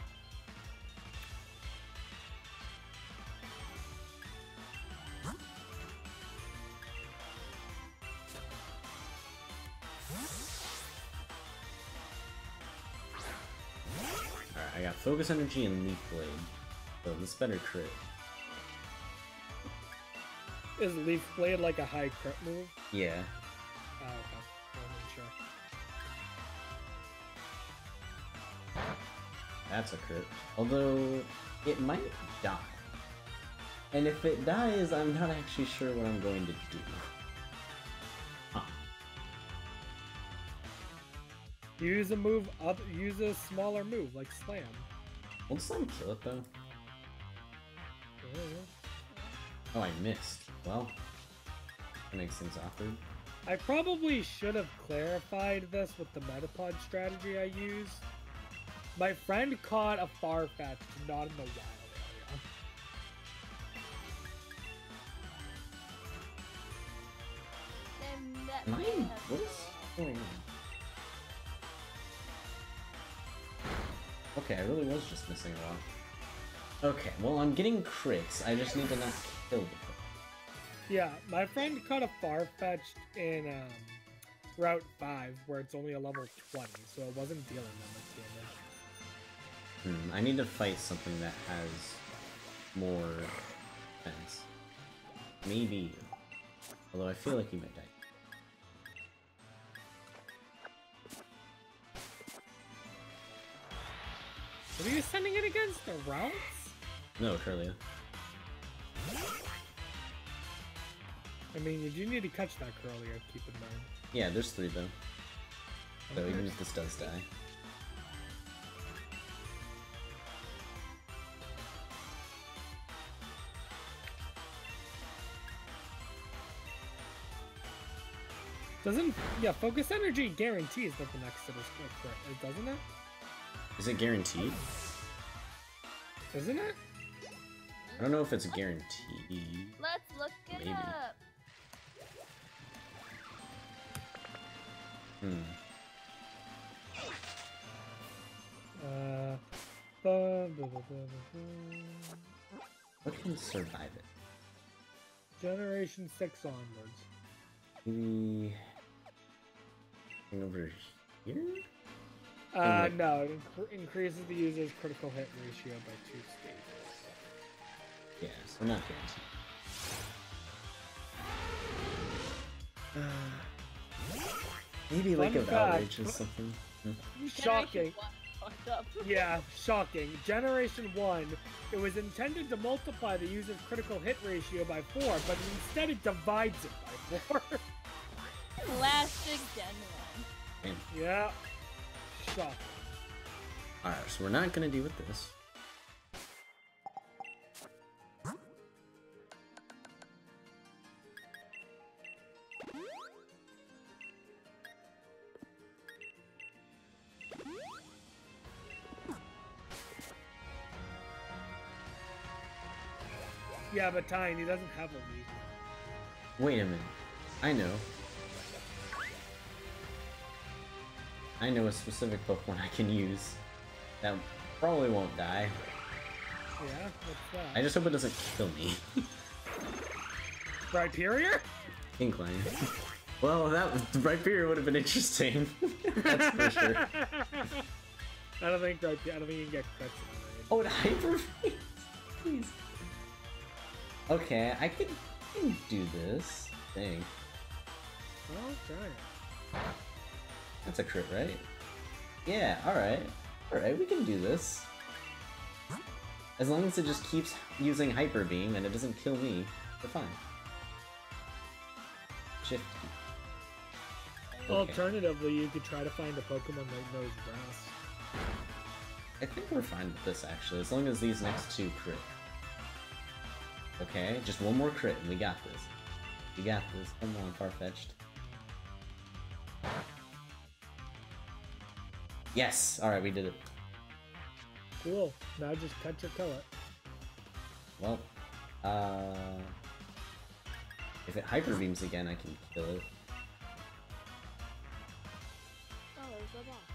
Speaker 1: Focus Energy and Leaf Blade. So this better crit.
Speaker 2: Is Leaf Blade like a high crit move?
Speaker 1: Yeah.
Speaker 2: Oh, okay. Sure.
Speaker 1: That's a crit. Although, it might die. And if it dies, I'm not actually sure what I'm going to do. Huh.
Speaker 2: Use a move. Use a smaller move like Slam.
Speaker 1: Won't Slime kill it though? Oh, I missed. Well, that makes things awkward.
Speaker 2: I probably should have clarified this with the Metapod strategy I used. My friend caught a Farfetch not in the wild
Speaker 1: Okay, I really was just missing a lot. Okay, well, I'm getting crits. I just need to not kill the thing.
Speaker 2: Yeah, my friend caught a Farfetch in um, Route 5 where it's only a level 20, so it wasn't dealing that much damage.
Speaker 1: Hmm, I need to fight something that has more defense. Maybe. Although I feel like you might die.
Speaker 2: Are you sending it against? The routes?
Speaker 1: No, Kirlia.
Speaker 2: I mean, you do need to catch that Kirlia, keep in mind.
Speaker 1: Yeah, there's three though. So
Speaker 2: Okay.
Speaker 1: even if this does die.
Speaker 2: Doesn't yeah, focus energy guarantees that the next hit is uh, doesn't it?
Speaker 1: Is it guaranteed?
Speaker 2: Isn't it?
Speaker 1: I don't know if it's guaranteed.
Speaker 3: Let's look it
Speaker 1: Maybe.
Speaker 3: up.
Speaker 1: Hmm.
Speaker 2: Uh, ba- ba- ba- ba- ba-
Speaker 1: What can survive it?
Speaker 2: Generation 6 onwards.
Speaker 1: Maybe... Thing over here?
Speaker 2: Uh,
Speaker 1: like-
Speaker 2: no, it incre- increases the user's critical hit ratio by two stages.
Speaker 1: Yeah, so not guaranteed. (sighs) Maybe like a
Speaker 2: fact.
Speaker 1: outrage or something. Hmm.
Speaker 2: Shocking.
Speaker 3: Generation (laughs) one.
Speaker 2: Yeah, shocking. Generation 1, it was intended to multiply the user's critical hit ratio by 4, but instead it divides it by 4. (laughs)
Speaker 3: Classic Gen 1.
Speaker 2: yeah. Shocking.
Speaker 1: Alright, so we're not gonna deal with this.
Speaker 2: Yeah, but Tiny doesn't have a.
Speaker 1: Wait a minute. I know. I know a specific Pokemon I can use that probably won't die.
Speaker 2: Yeah?
Speaker 1: I just hope it doesn't kill me.
Speaker 2: Rhyperior?
Speaker 1: Incline. (laughs) Well, that Rhyperior would have been interesting. That's for sure. (laughs)
Speaker 2: I don't think I don't think you can get crits in the raid.
Speaker 1: Oh, the Hyper! Please. Okay, I can do this thing.
Speaker 2: Well, try it.
Speaker 1: That's a crit, right? Yeah, alright. Alright, we can do this. As long as it just keeps using Hyper Beam and it doesn't kill me, we're fine. Shift. Okay.
Speaker 2: Alternatively, you could try to find a Pokemon that knows grass.
Speaker 1: I think we're fine with this actually, as long as these next two crit. Okay, just one more crit and we got this. We got this. Come on, Farfetch'd. Yes! Alright, we did it.
Speaker 2: Cool. Now just catch or kill it.
Speaker 1: Well, uh... If it hyper beams again, I can kill it.
Speaker 3: Oh, there's a box.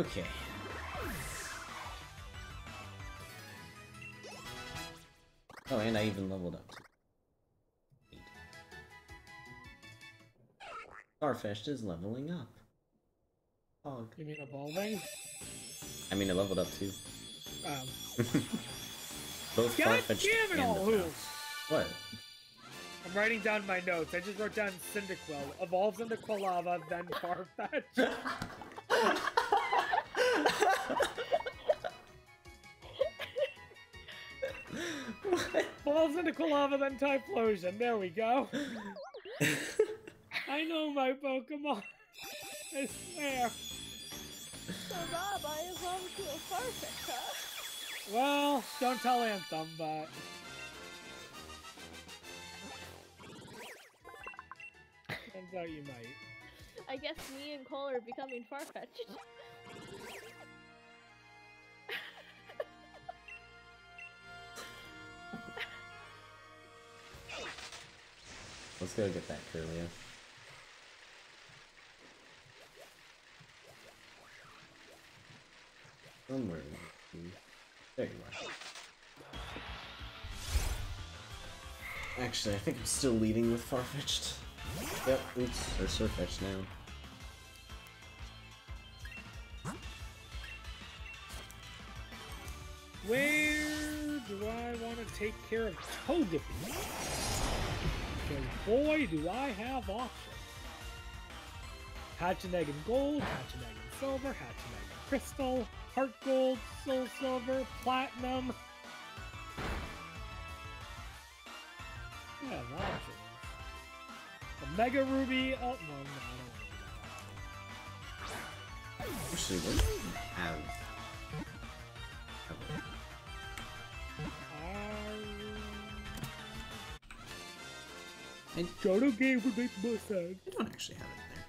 Speaker 1: Okay. Oh, and I even leveled up too. Neat. Farfetch'd is leveling up. Oh,
Speaker 2: You mean evolving?
Speaker 1: I mean, it leveled up too.
Speaker 2: Um, (laughs)
Speaker 1: Both
Speaker 2: God
Speaker 1: Farfetch'd
Speaker 2: damn it all, who?
Speaker 1: What?
Speaker 2: I'm writing down my notes. I just wrote down Cyndaquil. Evolves into Quilava, then Farfetch. (laughs) Evolves into Quilava, then Typhlosion. There we go. (laughs) I know my Pokemon. I swear.
Speaker 3: So Rob, I to a Farfetch, huh?
Speaker 2: Well, don't tell Anthem, but... Turns out you might.
Speaker 3: I guess me and Cole are becoming Farfetch. (laughs)
Speaker 1: Let's go get that Kirlia. Somewhere. in here. There you are. Actually, I think I'm still leading with Farfetch'd. Yep, oops, or Sirfetch'd now.
Speaker 2: Where do I want to take care of Togepi? Because boy, do I have options. Hatch and Egg in Gold, Hatch and Egg in Silver, Hatch and Egg in Crystal, Heart Gold, Soul Silver, Platinum. Yeah, options. A Mega Ruby. Oh, no, no, I don't want to do that.
Speaker 1: Actually, what do you have? have
Speaker 2: Um, Johto game would make more sense.
Speaker 1: I don't actually have it there.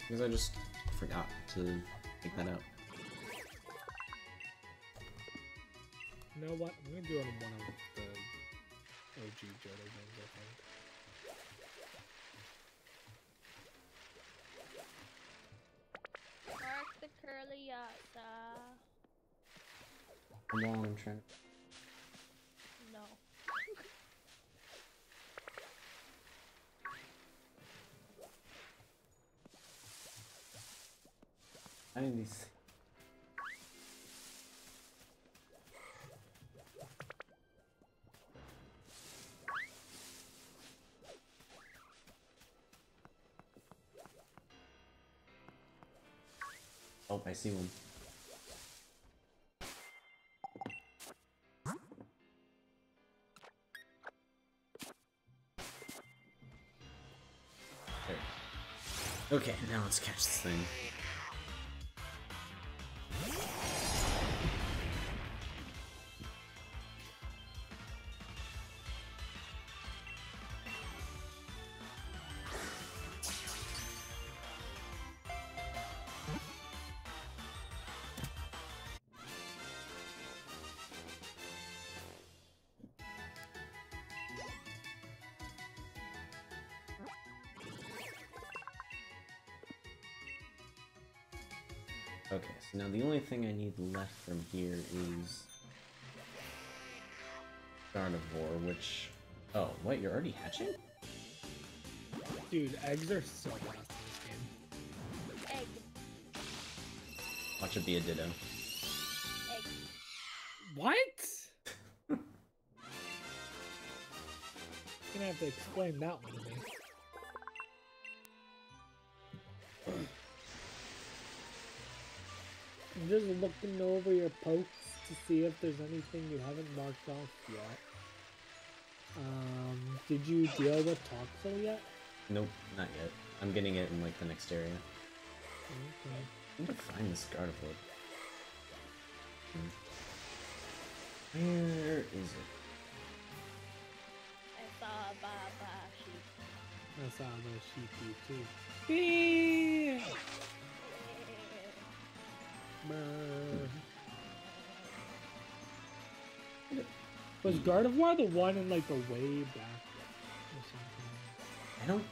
Speaker 1: Because I just forgot to take that out.
Speaker 2: You know what? I'm gonna do it on one of the OG Johto games, I think.
Speaker 3: Mark the curly yata.
Speaker 1: Come on, I'm trying
Speaker 3: No.
Speaker 1: I need these. Oh, I see one. Okay, now let's catch this thing. Now the only thing I need left from here is Gardevoir, which... Oh, what, you're already hatching?
Speaker 2: Dude, eggs are so fast in this game.
Speaker 3: Egg.
Speaker 1: Watch it be a Ditto.
Speaker 3: Egg.
Speaker 2: What? (laughs) Gonna have to explain that one looking over your pokes to see if there's anything you haven't marked off yet. Um, did you deal with Toxel yet?
Speaker 1: Nope, not yet. I'm getting it in, like, the next area.
Speaker 2: Okay.
Speaker 1: I need to find this Gardevoir. Hmm. Where is it?
Speaker 3: I saw a baba sheep.
Speaker 2: I saw those sheepy too. Beep! Brr. (laughs) Was Gardevoir the one in like the way back or something?
Speaker 1: I don't...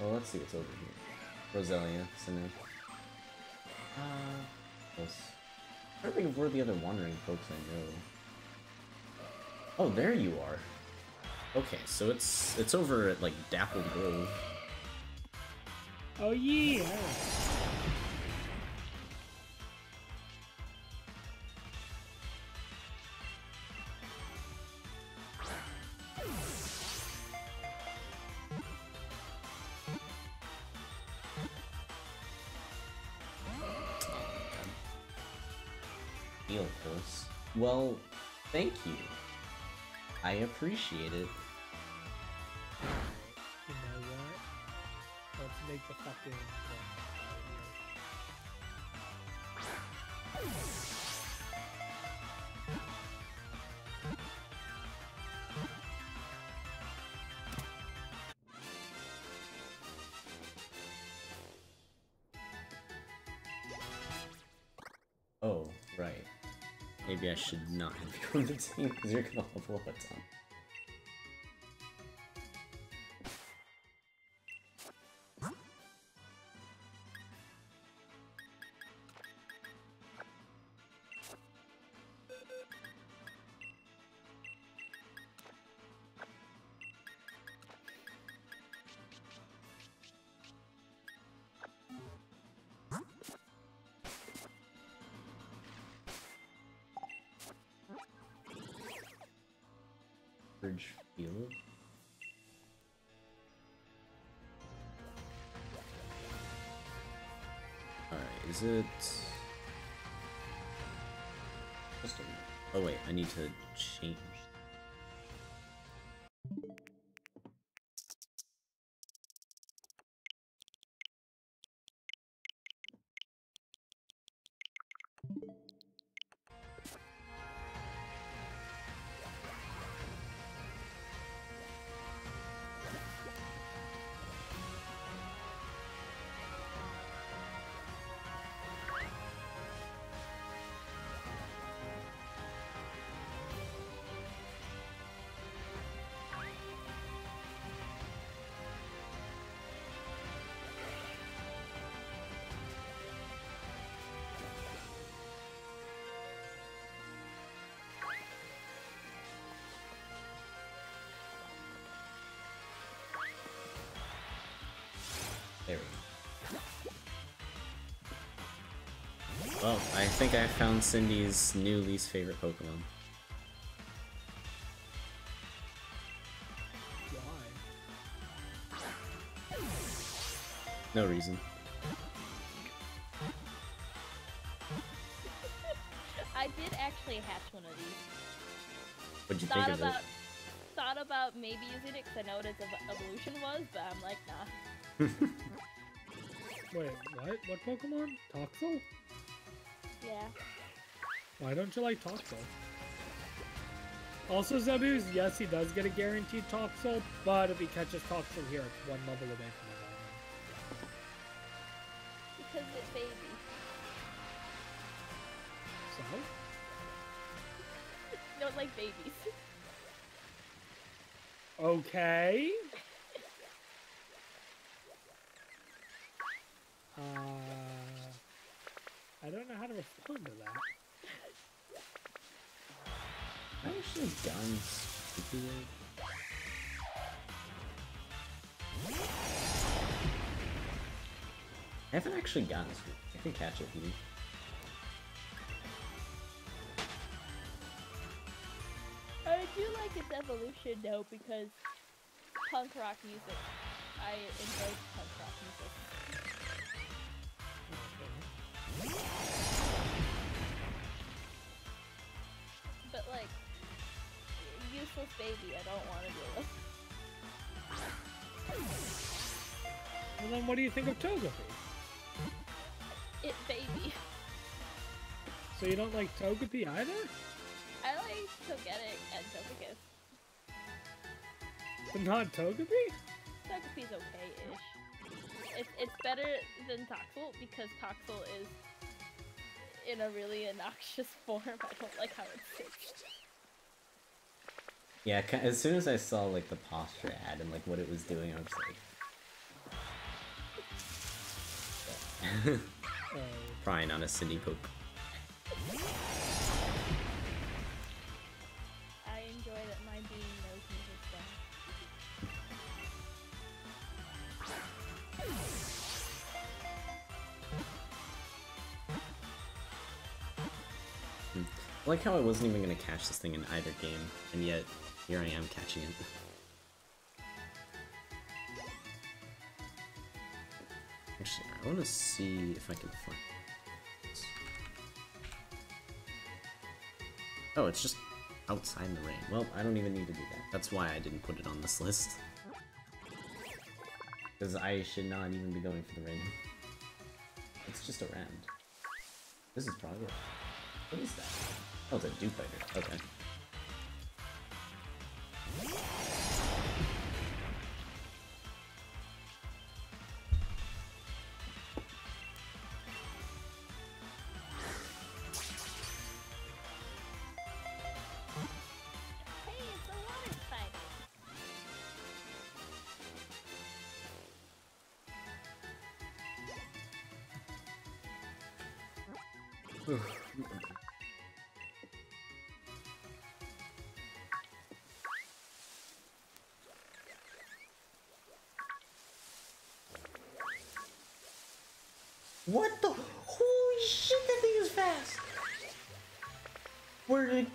Speaker 1: Well, let's see what's over here. Roselia, Sinnoh. Uh, close. I don't think of where the other wandering folks I know. Oh, there you are. Okay, so it's it's over at like Dappled Grove.
Speaker 2: Oh yeah!
Speaker 1: Appreciate it.
Speaker 2: You know what? Let's make the fucking.
Speaker 1: Oh, right. Maybe I should not have become the team because you're gonna up a ton. Bridge it... Oh wait, I need to change. There we go. Well, I think I found Cindy's new least favorite Pokemon. No reason. (laughs)
Speaker 3: I did actually hatch one of these.
Speaker 1: What'd you
Speaker 3: Thought
Speaker 1: think of
Speaker 3: about
Speaker 1: it?
Speaker 3: thought about maybe using it because I know what its evolution was, but I'm like, nah. (laughs)
Speaker 2: Wait, what? What Pokemon? Toxel?
Speaker 3: Yeah.
Speaker 2: Why don't you like Toxel? Also, Zebus, yes, he does get a guaranteed Toxel, but if he catches Toxel here, it's one level away from.
Speaker 3: Because it's baby.
Speaker 2: So? (laughs)
Speaker 3: Don't like babies.
Speaker 2: Okay. I
Speaker 1: haven't actually gotten this. I can catch it, maybe.
Speaker 3: I do like its evolution though because punk rock music. I enjoy punk rock music. But like useless baby, I don't want to deal with.
Speaker 2: Well, then what do you think of Togepi?
Speaker 3: It baby.
Speaker 2: So you don't like Togepi either?
Speaker 3: I like Togetic and Togekiss.
Speaker 2: But not Togepi?
Speaker 3: Togepi's okay-ish. It's it's better than Toxel because Toxel is in a really obnoxious (laughs) form. I don't like how it sits.
Speaker 1: Yeah, as soon as I saw like the posture ad and like what it was doing, I was like, (laughs) (laughs)
Speaker 2: Oh,
Speaker 1: on a Cindy Poke.
Speaker 3: I enjoy that my being knows music stuff. Hmm.
Speaker 1: I like how I wasn't even gonna catch this thing in either game, and yet here I am catching it. I want to see if I can find. this. Oh, it's just outside the rain. Well, I don't even need to do that. That's why I didn't put it on this (laughs) list. Because I should not even be going for the rain. It's just around. This is probably it. What is that? Oh, it's a dew fighter. Okay.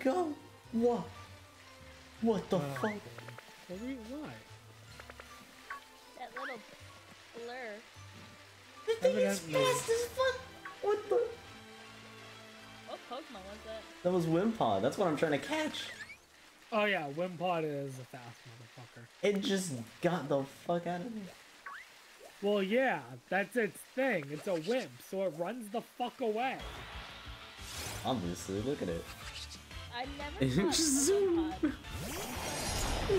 Speaker 1: Where go? What? What the
Speaker 2: uh,
Speaker 1: fuck?
Speaker 2: What do you, why?
Speaker 3: That little blur.
Speaker 1: The thing is fast as fuck! What the?
Speaker 3: What Pokemon was that?
Speaker 1: That was Wimpod. That's what I'm trying to catch.
Speaker 2: Oh yeah, Wimpod is a fast motherfucker.
Speaker 1: It just got the fuck out of me.
Speaker 2: Well, yeah, that's its thing. It's a wimp, so it runs the fuck away.
Speaker 1: Obviously, look at it.
Speaker 3: I never caught
Speaker 1: Just
Speaker 3: a
Speaker 1: zoom.
Speaker 3: Wimpod.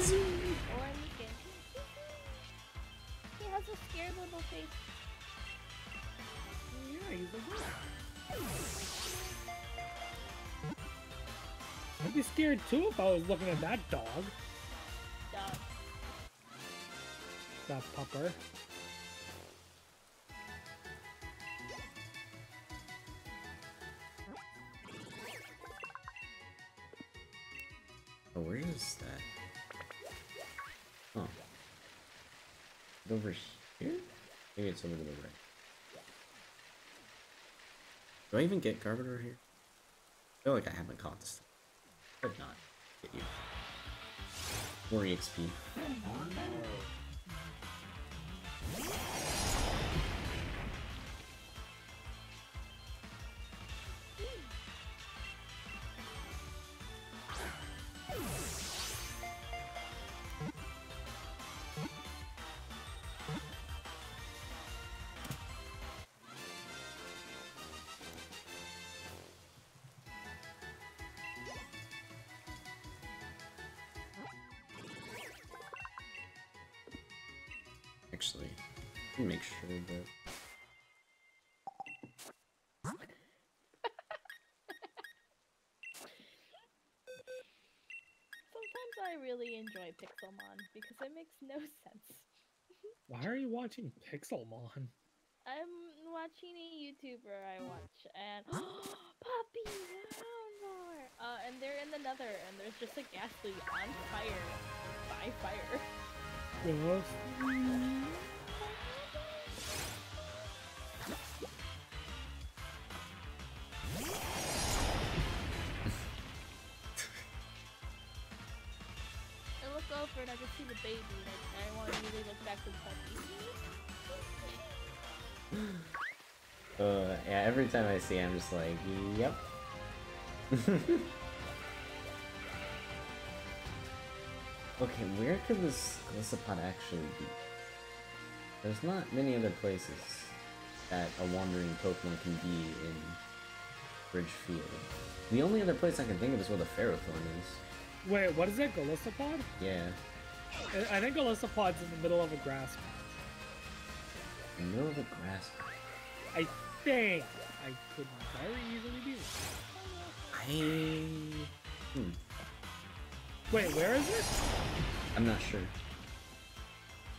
Speaker 1: Zoom.
Speaker 3: Or in this game. He has a scared little face.
Speaker 2: Yeah, he's a wimp. I'd be scared too if I was looking at that dog,
Speaker 3: Dog.
Speaker 2: that pupper.
Speaker 1: That? Oh. Over here? Maybe to the right. Do I even get Garbodor here? I feel like I haven't caught this. Could not get you. More EXP.
Speaker 3: I really enjoy Pixelmon because it makes no (laughs) sense.
Speaker 2: Why are you watching Pixelmon?
Speaker 3: I'm watching a YouTuber I watch, and (gasps) Puppy Roundor! Uh, and they're in the Nether, and there's just a ghastly on fire by fire.
Speaker 2: Yes.
Speaker 3: Over and see the baby, and I, I want to immediately look back to the puppy.
Speaker 1: Uh, yeah, every time I see it, I'm just like, yep. (laughs) okay, where could this Golisopod actually be? There's not many other places that a wandering Pokemon can be in Bridgefield. The only other place I can think of is where the Ferrothorn is.
Speaker 2: Wait, what is it? Golisopod?
Speaker 1: Yeah,
Speaker 2: I- think Golisopod's in the middle of a grass patch.
Speaker 1: in the middle of a grass. Patch?
Speaker 2: I think. I could very easily be wrong.
Speaker 1: I... Hmm,
Speaker 2: Wait, where is it?
Speaker 1: I'm not sure.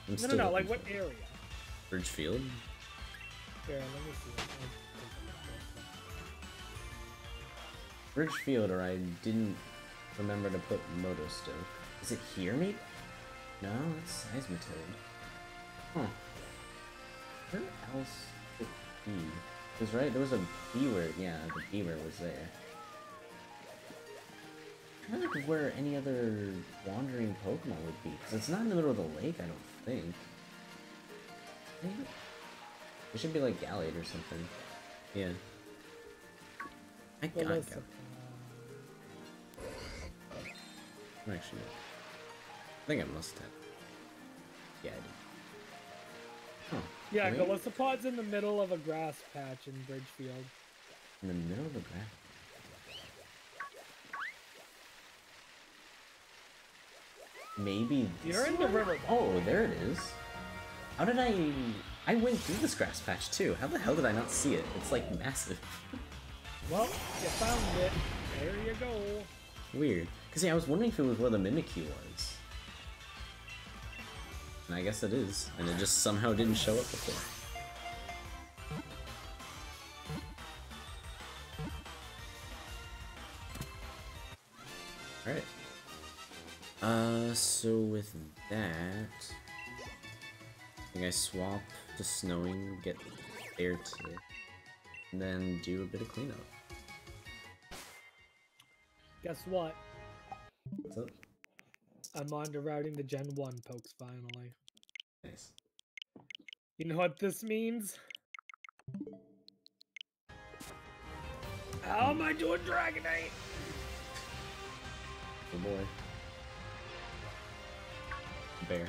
Speaker 1: I'm
Speaker 2: No, no, no. Like what area?
Speaker 1: Bridgefield?
Speaker 2: Here, let me see. I'll take a look.
Speaker 1: Bridgefield, or I didn't remember to put Motostoke. Is it here, maybe? No, it's Seismitoad. Huh. Where else could it be? Because, right, there was a Beaver. Yeah, the Beaver was there. I'm think of where any other wandering Pokemon would be. Because it's not in the middle of the lake, I don't think. It should be like Gallade or something. Yeah. I got
Speaker 2: Golisopod.
Speaker 1: Gallade. Actually, I think I must have. Yeah, I did. Huh.
Speaker 2: Yeah? Golisopod's in the middle of a grass patch in Bridgefield.
Speaker 1: In the middle of the grass. Maybe this
Speaker 2: You're in the river.
Speaker 1: Oh, there it is. How did I... I went through this grass patch too. How the hell did I not see it? It's like massive. (laughs)
Speaker 2: Well, you found it. There you go.
Speaker 1: Weird. Because yeah, I was wondering if it was where the Mimikyu was. And I guess it is. And it just somehow didn't show up before. Alright. Uh, so with that... I think I swap to snowing, get air tip, and then do a bit of cleanup.
Speaker 2: Guess what?
Speaker 1: What's up?
Speaker 2: I'm on to routing the Gen 1 pokes finally.
Speaker 1: Nice.
Speaker 2: You know what this means? How am I doing Dragonite?
Speaker 1: Oh boy. Bear.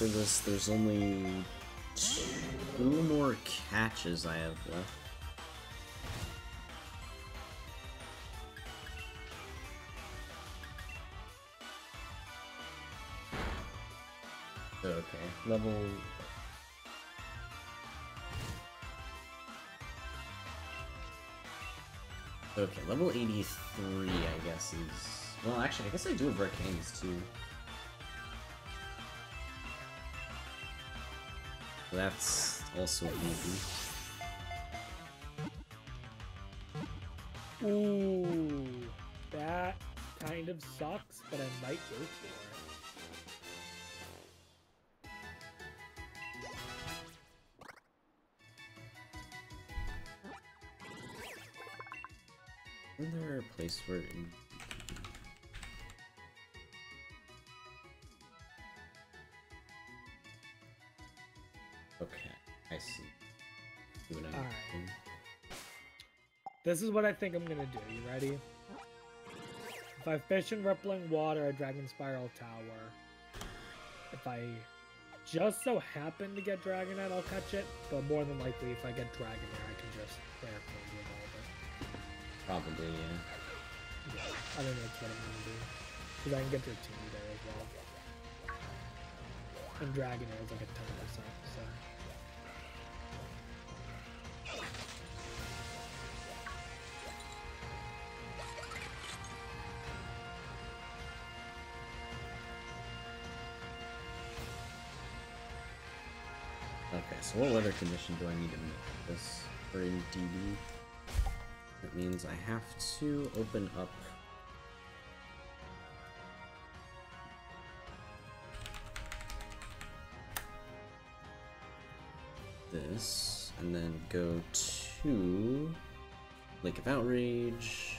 Speaker 1: After this, there's only two more catches I have left. Okay, level. Okay, level 83, I guess, is. Well, actually, I guess I do have Arcanes too. That's also maybe.
Speaker 2: Ooh, that kind of sucks, but I might go for it.
Speaker 1: Isn't there a place where
Speaker 2: This is what I think I'm gonna do. You ready? If I fish in rippling water, a Dragonspiral Tower. If I just so happen to get Dragonite, I'll catch it. But more than likely, if I get Dragonite, I can just rare form the evolve it.
Speaker 1: Probably, yeah.
Speaker 2: Yeah, I think that's what I'm gonna do. Because I can get Dratini there as well. And Dragonair is like a 10%, so.
Speaker 1: So what weather condition do I need to make this for in DB? That means I have to open up this and then go to Lake of Outrage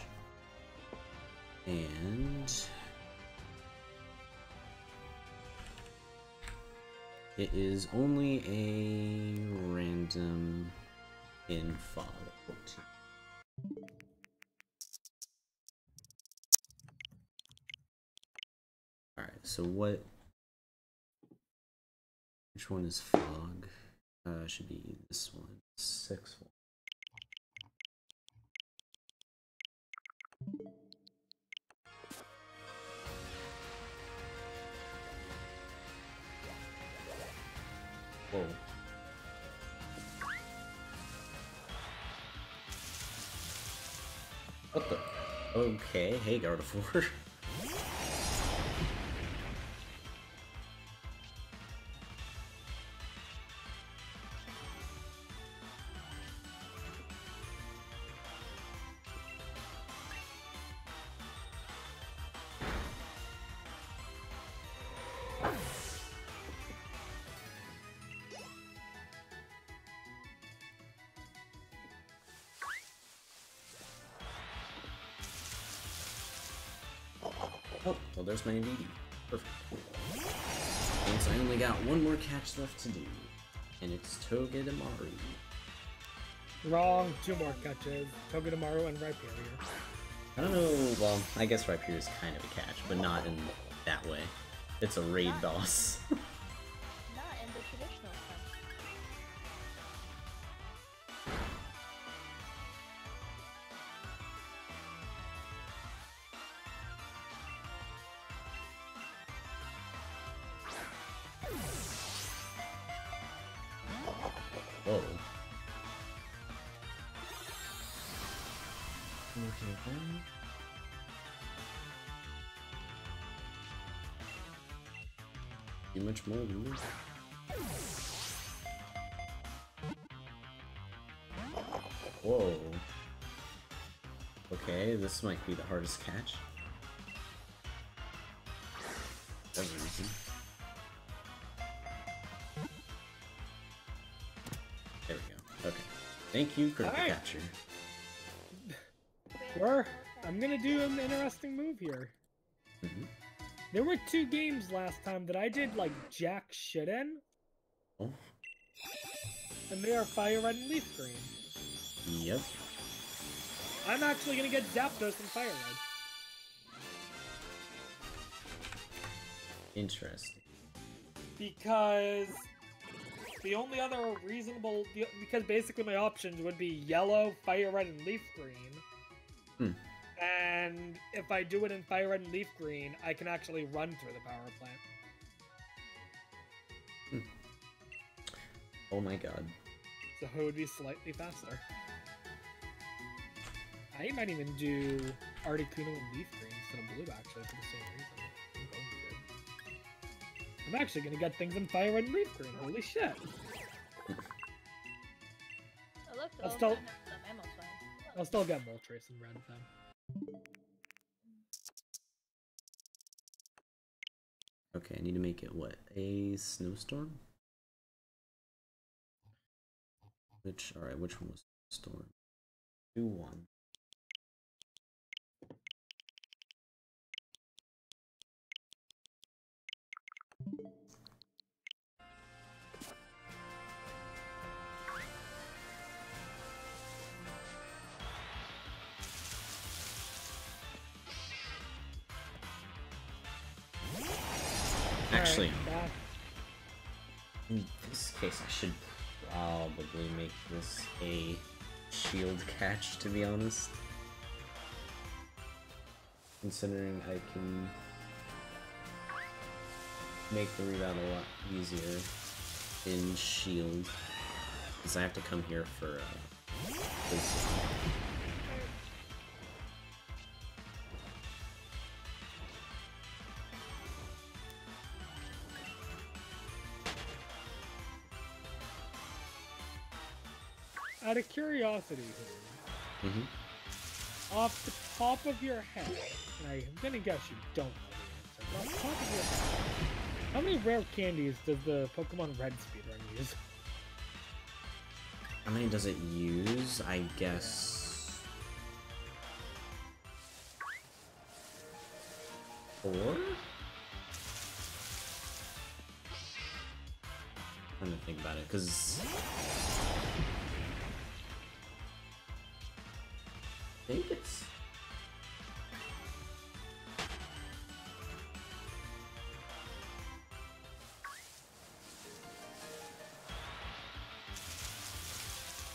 Speaker 1: and It is only a random in. Alright, so what which one is fog? Uh should be this one. Six. Whoa. What the? Okay, hey Gardevoir. (laughs) there's my VD. Perfect. Means I only got one more catch left to do. And it's Togedemaru.
Speaker 2: Wrong, two more catches. Togedemaru and Rhyperior.
Speaker 1: I don't know, well, I guess Rhyperior is kind of a catch, but not in that way. It's a raid boss. (laughs) much more this. Whoa. Okay, this might be the hardest catch. That's reason. There we go. Okay. Thank you, critical
Speaker 2: Alright.
Speaker 1: capture.
Speaker 2: Or, I'm gonna do an interesting move here. There were two games last time that I did like jack shit in,
Speaker 1: Oh,
Speaker 2: and they are Fire Red and Leaf Green.
Speaker 1: yep.
Speaker 2: I'm actually gonna get Zapdos and Fire Red.
Speaker 1: Interesting.
Speaker 2: because the only other reasonable because basically my options would be yellow, fire red, and leaf green.
Speaker 1: Hmm.
Speaker 2: And if I do it in fire red and leaf green, I can actually run through the power plant.
Speaker 1: Oh my god.
Speaker 2: So it would be slightly faster. I might even do Articuno and leaf green instead of blue actually for the same reason. I'm. I'm actually gonna get things in fire red and leaf green. Holy shit! still,
Speaker 3: I have some ammo side.
Speaker 2: I'll still get Moltres and red then.
Speaker 1: Okay, I need to make it what? A snowstorm? Which alright, which one was storm? Two one. Actually, in this case, I should probably make this a shield catch, to be honest. Considering I can make the rebound a lot easier in shield. Because I have to come here for uh,
Speaker 2: Out of curiosity here,
Speaker 1: Mhm.
Speaker 2: off the top of your head, and I'm gonna guess you don't know the answer, but off the top of your head, how many rare candies does the Pokemon Red speedrun use?
Speaker 1: How many does it use? I guess. Four? I'm to think about it, because. Think it's.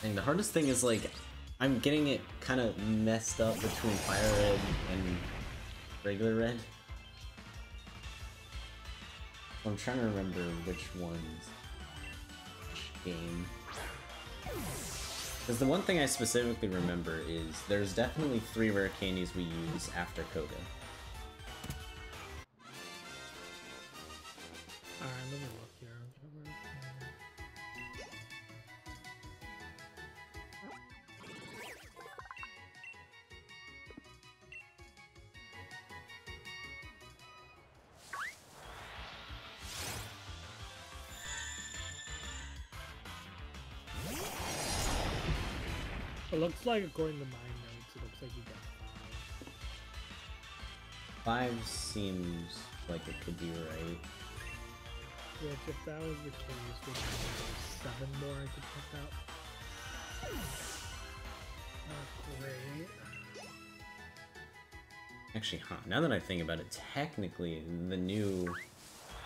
Speaker 1: And the hardest thing is like, I'm getting it kind of messed up between fire red and regular red. I'm trying to remember which ones. Which game. Because the one thing I specifically remember is there's definitely three rare candies we use after Koga.
Speaker 2: Looks like, according to my notes, it looks like you got five.
Speaker 1: Five seems like it could be right.
Speaker 2: Which, if that was the case, would seven more I could pick up. Not great.
Speaker 1: Actually, huh, now that I think about it, technically the new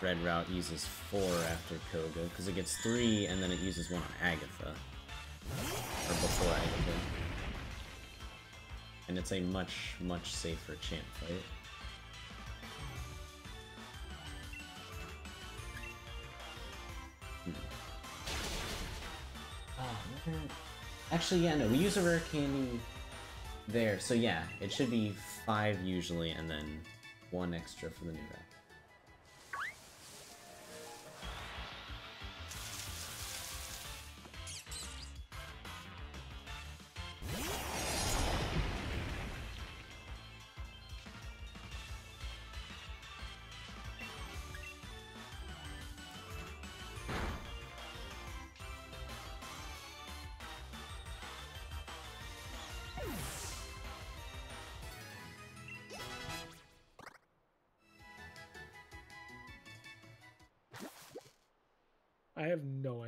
Speaker 1: red route uses four after Koga, because it gets three and then it uses one on Agatha. Or before Agatha. And it's a much, much safer champ fight. Hmm. Oh, Actually, yeah, no, we use a rare candy there, so yeah, it should be five usually, and then one extra for the new route.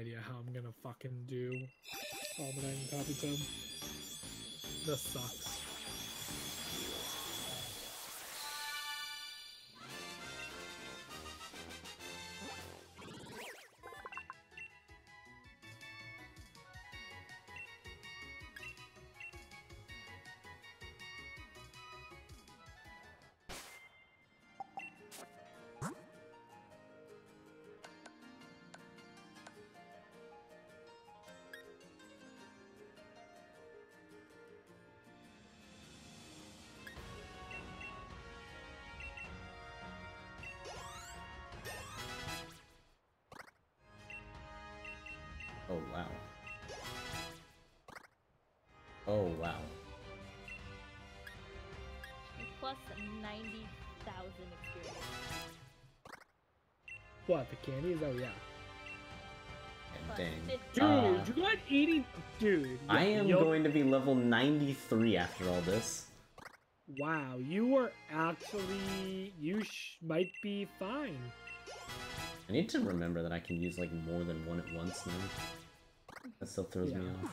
Speaker 2: Idea how I'm gonna fucking do Omanyte and Kabuto. This sucks. What, the candies? Oh, yeah.
Speaker 1: And
Speaker 3: Plus
Speaker 1: dang.
Speaker 2: Dude,
Speaker 1: Uh,
Speaker 2: you got 80. Dude.
Speaker 1: I am
Speaker 2: you'll-
Speaker 1: going to be level 93 after all this.
Speaker 2: Wow, you were actually. You sh- might be fine.
Speaker 1: I need to remember that I can use like more than one at once now. That still throws me off.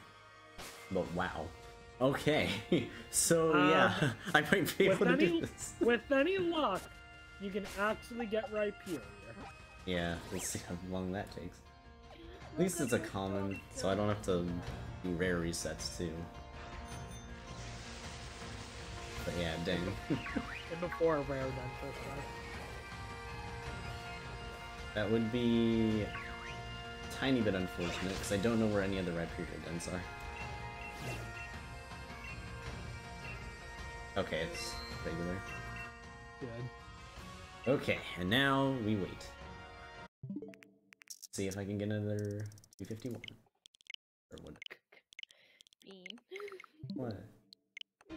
Speaker 1: But wow. Okay, (laughs) so
Speaker 2: Um,
Speaker 1: yeah, (laughs) I might be
Speaker 2: with
Speaker 1: able to do
Speaker 2: any-
Speaker 1: this.
Speaker 2: With any luck, you can actually get Rhyperior.
Speaker 1: Yeah, we'll see how long that takes. At least it's a common, so I don't have to do rare resets too. But yeah, dang. (laughs)
Speaker 2: And before rare then first try.
Speaker 1: that would be a tiny bit unfortunate, because I don't know where any other Rhyperior dens are. Okay, it's regular.
Speaker 2: Good.
Speaker 1: Okay, and now we wait. See if I can get another 251. Or what?
Speaker 3: Bean.
Speaker 1: What? (laughs)
Speaker 3: You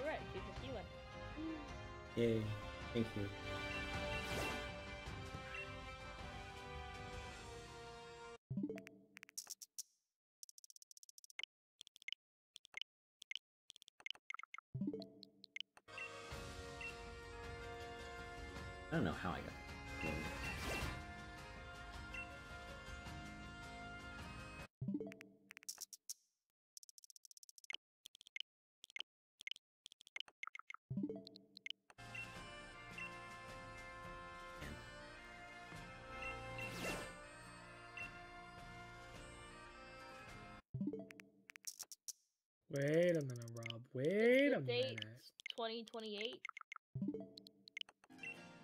Speaker 3: were right, 251.
Speaker 1: Yay. Thank you. I don't know how I got.
Speaker 2: Wait a minute, Rob. Wait a
Speaker 3: date.
Speaker 2: minute.
Speaker 3: 2028?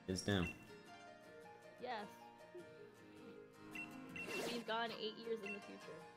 Speaker 1: Is now.
Speaker 3: Yes. We've gone eight years in the future.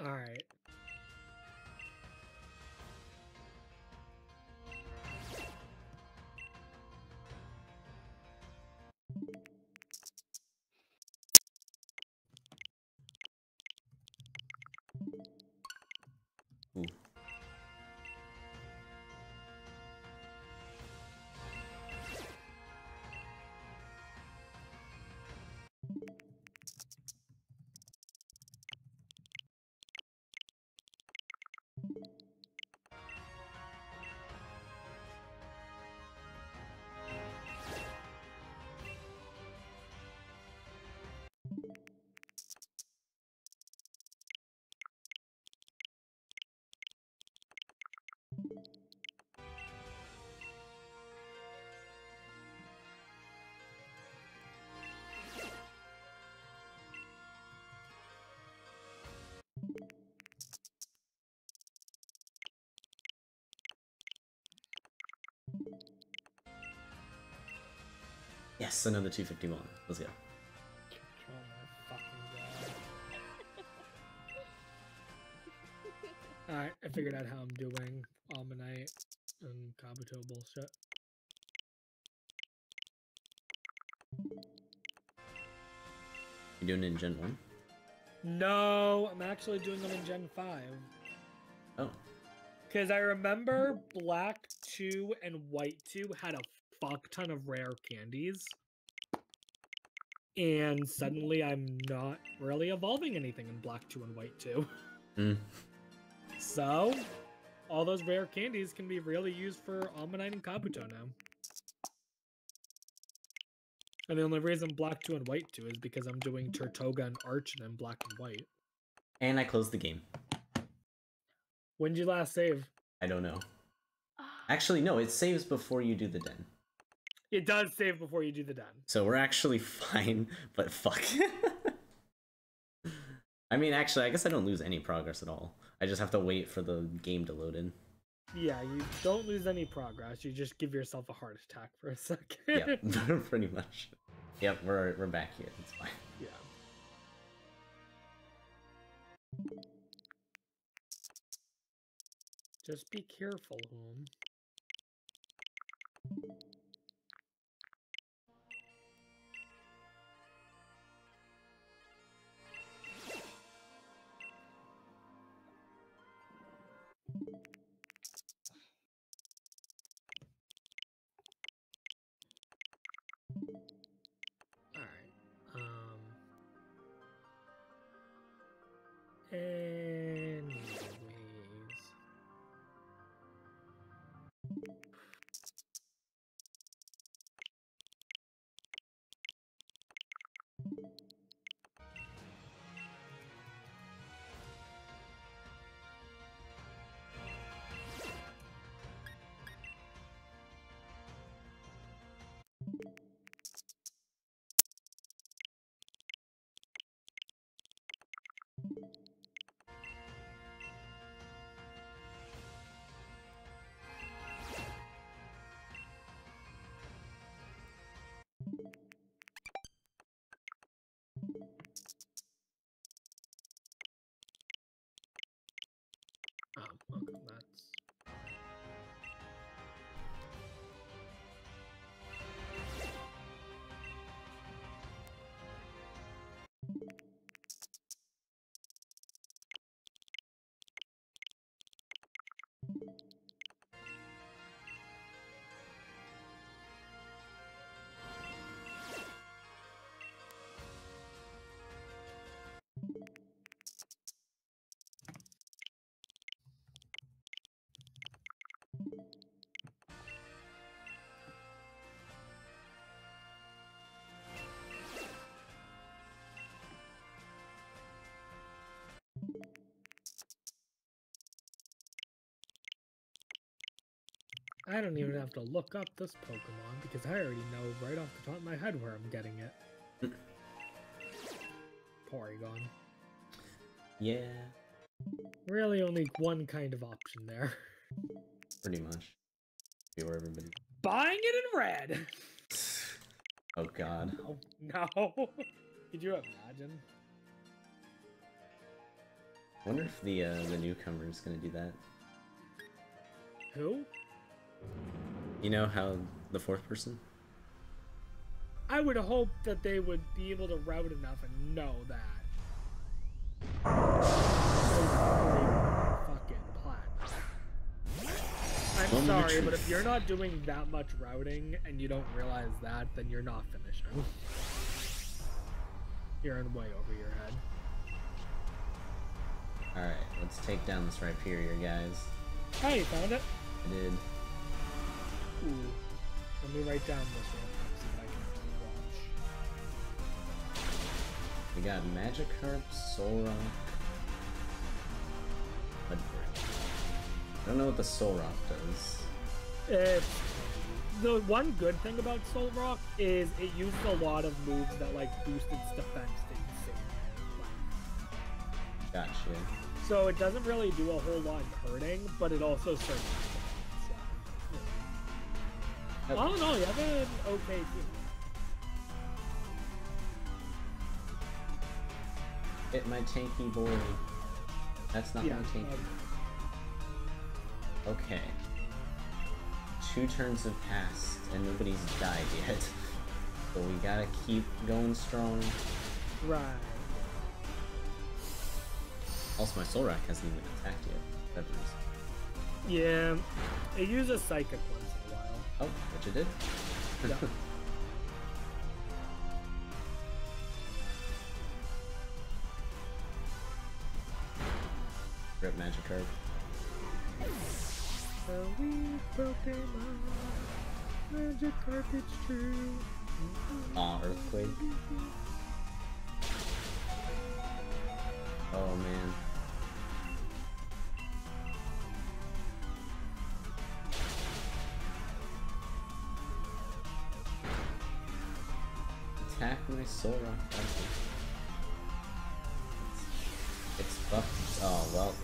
Speaker 2: Alright.
Speaker 1: Ooh. Yes, another 251. Let's go.
Speaker 2: My fucking god. Alright, I figured out how I'm doing Omanyte and Kabuto bullshit.
Speaker 1: You doing it in Gen 1?
Speaker 2: No, I'm actually doing them in Gen 5. Because I remember Black 2 and White 2 had a fuck ton of rare candies. And suddenly I'm not really evolving anything in Black 2 and White 2.
Speaker 1: Mm.
Speaker 2: So, all those rare candies can be really used for Omanyte and Kabuto now. And the only reason black 2 and white 2 is because I'm doing Tirtouga and Archen in black and white.
Speaker 1: And I closed the game.
Speaker 2: When did you last save?
Speaker 1: I don't know. Ah. Actually, no, it saves before you do the den.
Speaker 2: It does save before you do the den.
Speaker 1: So we're actually (laughs) fine, but fuck. I mean, actually, I guess I don't lose any progress at all. I just have to wait for the game to load in.
Speaker 2: Yeah, you don't lose any progress. You just give yourself a heart attack for a second.
Speaker 1: Yeah, (laughs) (laughs) pretty much. Yep, we're we're back here. It's fine.
Speaker 2: Just be careful, home. Oh, okay, that's. I don't even have to look up this Pokemon because I already know right off the top of my head where I'm getting it. (laughs) Porygon.
Speaker 1: Yeah,
Speaker 2: Really only one kind of option there.
Speaker 1: pretty much. Where everybody.
Speaker 2: Buying it in red!
Speaker 1: Oh god.
Speaker 2: Oh, no. (laughs) Could you imagine?
Speaker 1: Wonder if the uh, the newcomer is gonna do that.
Speaker 2: Who?
Speaker 1: You know how the fourth person?
Speaker 2: I would hope that they would be able to route enough and know that. Fucking. I'm
Speaker 1: the
Speaker 2: sorry, but if you're not doing that much routing and you don't realize that, then you're not finishing. You're in way over your head.
Speaker 1: Alright, let's take down this Rhyperior, guys.
Speaker 2: Oh, you found it?
Speaker 1: I did.
Speaker 2: Ooh. Let me write down this real quick so that I can watch.
Speaker 1: We got Magikarp, Solrock, Mudbray. I don't know what the Solrock does.
Speaker 2: It's the one good thing about Solrock is it used a lot of moves that like boosted its defense to insane.
Speaker 1: Gotcha.
Speaker 2: So it doesn't really do a whole lot in hurting, but it also serves.
Speaker 1: Oh.
Speaker 2: I don't know. You have an okay team.
Speaker 1: Hit my tanky boy. That's not
Speaker 2: Yeah.
Speaker 1: my tanky.
Speaker 2: um,
Speaker 1: Okay. Two turns have passed and nobody's died yet. (laughs) but we gotta keep going strong.
Speaker 2: right.
Speaker 1: Also, my Solrock hasn't even attacked yet. for whatever reason.
Speaker 2: Yeah. It uses psychic once in a while.
Speaker 1: Oh, which it did.
Speaker 2: Yeah.
Speaker 1: Magikarp.
Speaker 2: The weak Pokemon, Magikarp, it's true.
Speaker 1: Aw, Earthquake. (laughs) Oh man. Attack my Sora. It's, it's buffed. Oh well.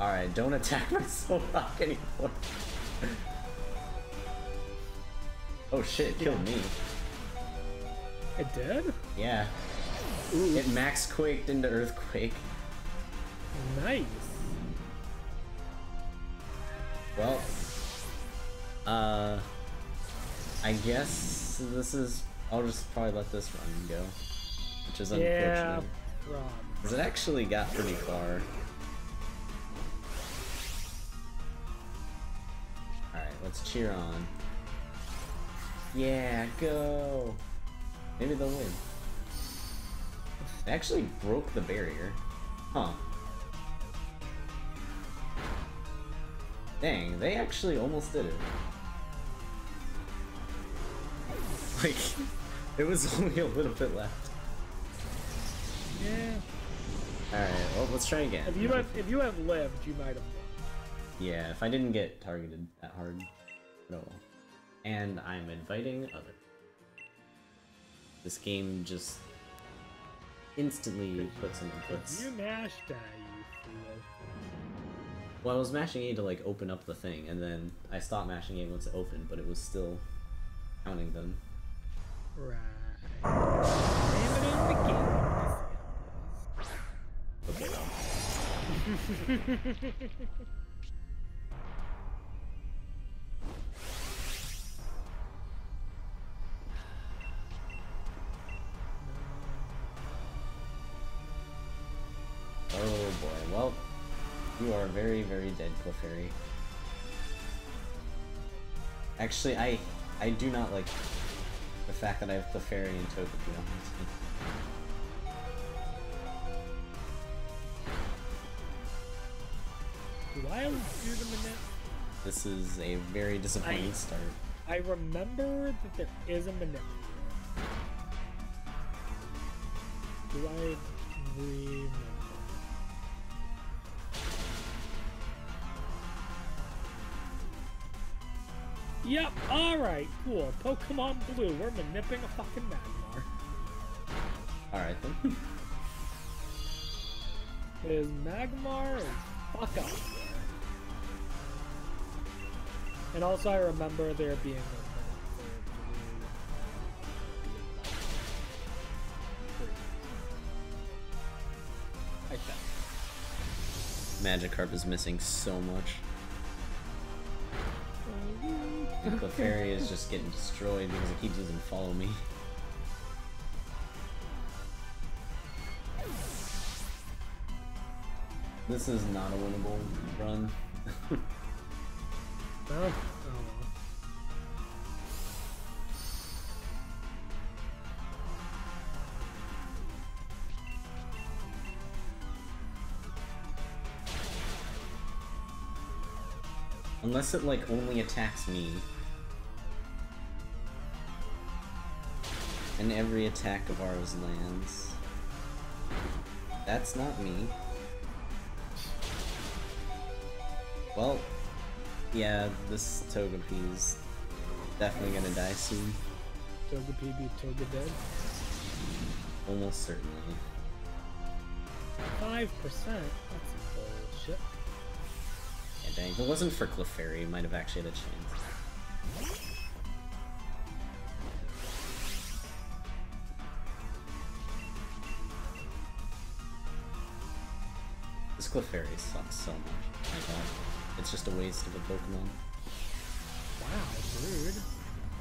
Speaker 1: Alright, don't attack my (laughs) Solrock anymore. oh shit, it killed me.
Speaker 2: It did?
Speaker 1: Yeah.
Speaker 2: Ooh,
Speaker 1: It max quaked into Earthquake.
Speaker 2: nice.
Speaker 1: Well, uh, I guess this is. I'll just probably let this run go, which is
Speaker 2: Yeah,
Speaker 1: unfortunate. Because it actually got pretty far. Alright, let's cheer on. Yeah, go! Maybe they'll win. They actually broke the barrier. Huh. Dang, they actually almost did it. (laughs) Like, it was (laughs) only a little bit left.
Speaker 2: Yeah.
Speaker 1: Alright, well, let's try again.
Speaker 2: If you had if you had lived, you might have won.
Speaker 1: Yeah, if I didn't get targeted that hard. Well. And I'm inviting other. This game just instantly puts in inputs.
Speaker 2: You mashed that, you fool.
Speaker 1: Well, I was mashing A to like open up the thing, and then I stopped mashing A once it opened, but it was still counting them. Oh boy, well, you are very, very dead, Clefairy. Actually, I I do not like the fact that I have Clefairy and Togepi on my team.
Speaker 2: Do I do the minute?
Speaker 1: This is a very disappointing
Speaker 2: I-
Speaker 1: start.
Speaker 2: I remember that there is a manipulator. Do I remember? Yep, alright, cool. Pokemon Blue, we're manipping a fucking Magmar.
Speaker 1: Alright then. (laughs)
Speaker 2: Is Magmar is fuck up there. And also I remember there being a minute for I think.
Speaker 1: Magikarp is missing so much. And Clefairy is just getting destroyed because it keeps using follow me. This is not a winnable run. (laughs)
Speaker 2: Well.
Speaker 1: Unless it like only attacks me. And every attack of ours lands. That's not me. Well, yeah, this Togepi's definitely gonna die soon.
Speaker 2: Togepi beat Toga dead.
Speaker 1: Almost certainly.
Speaker 2: Five percent. That's bullshit.
Speaker 1: If it wasn't for Clefairy, might have actually had a chance. This Clefairy sucks so much. My god. It's just a waste of a Pokemon.
Speaker 2: Wow, rude.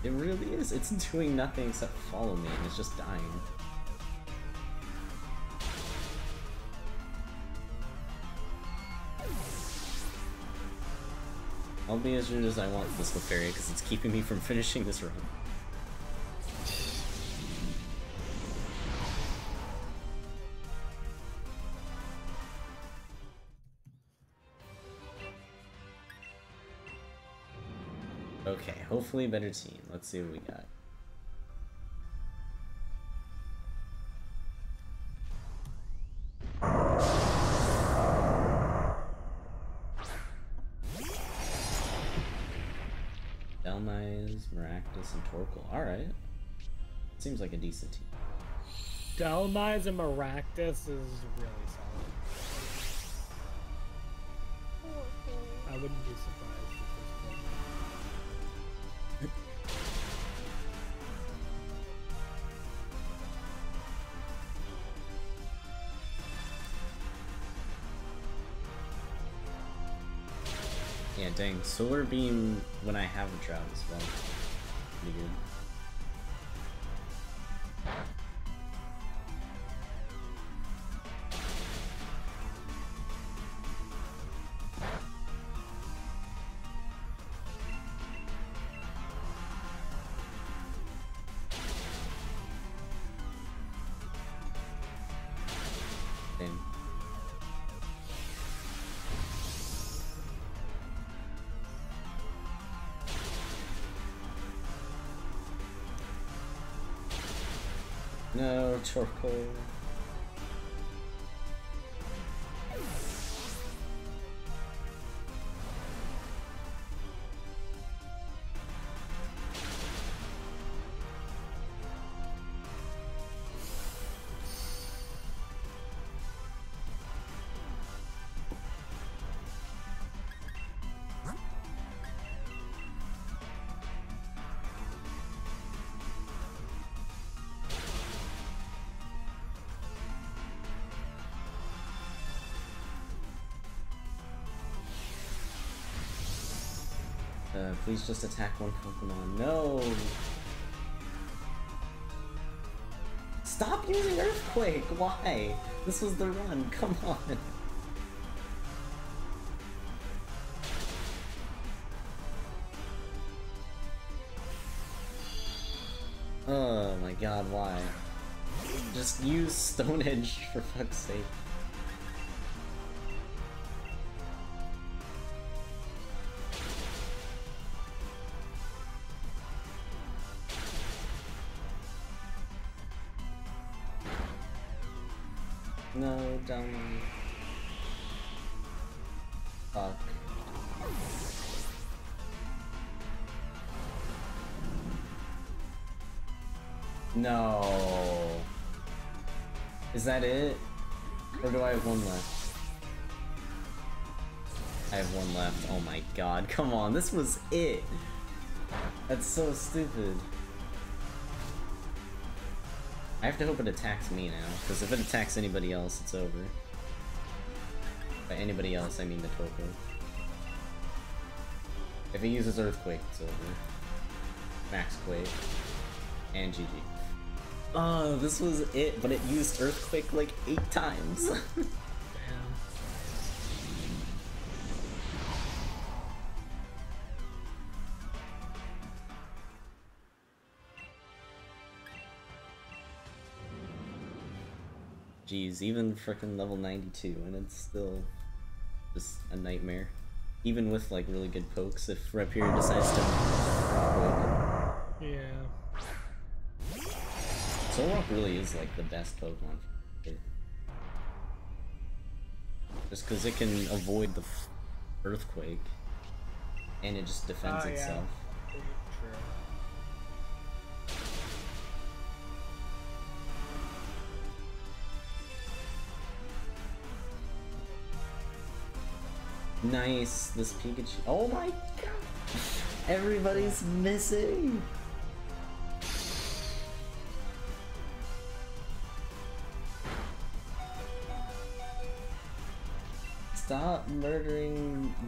Speaker 1: It really is. It's doing nothing except follow me, and it's just dying. I'll be as rude as I want this Lefaria because it's keeping me from finishing this run. Okay, hopefully better team. Let's see what we got. Maractus, and Torkoal. Alright. Seems like a decent team.
Speaker 2: Dhelmise and Maractus is really solid. I wouldn't be surprised if this was.
Speaker 1: Yeah, dang. Solar Beam when I have a drought as well. Pretty. No, please just attack one Pokemon. No! Stop using Earthquake! Why? This was the run, (laughs) come on! Oh my god, why? Just use Stone Edge (laughs) for fuck's sake. No. Is that it? Or do I have one left? I have one left. Oh my god, (laughs) come on, this was it! That's so stupid. I have to hope it attacks me now, because if it attacks anybody else, it's over. By anybody else, I mean the Torkoal. If he uses Earthquake, it's over. Max Quake. And GG. Oh, this was it, but it used Earthquake like eight times. (laughs) Jeez, even frickin' level 92, and it's still just a nightmare. Even with like really good pokes, if Rhyperior decides to.
Speaker 2: Yeah.
Speaker 1: Solrock really is like the best Pokemon. Just because it can avoid the f- Earthquake, and it just defends
Speaker 2: Oh, yeah.
Speaker 1: itself. Nice, this Pikachu. Oh my god! (laughs) Everybody's missing!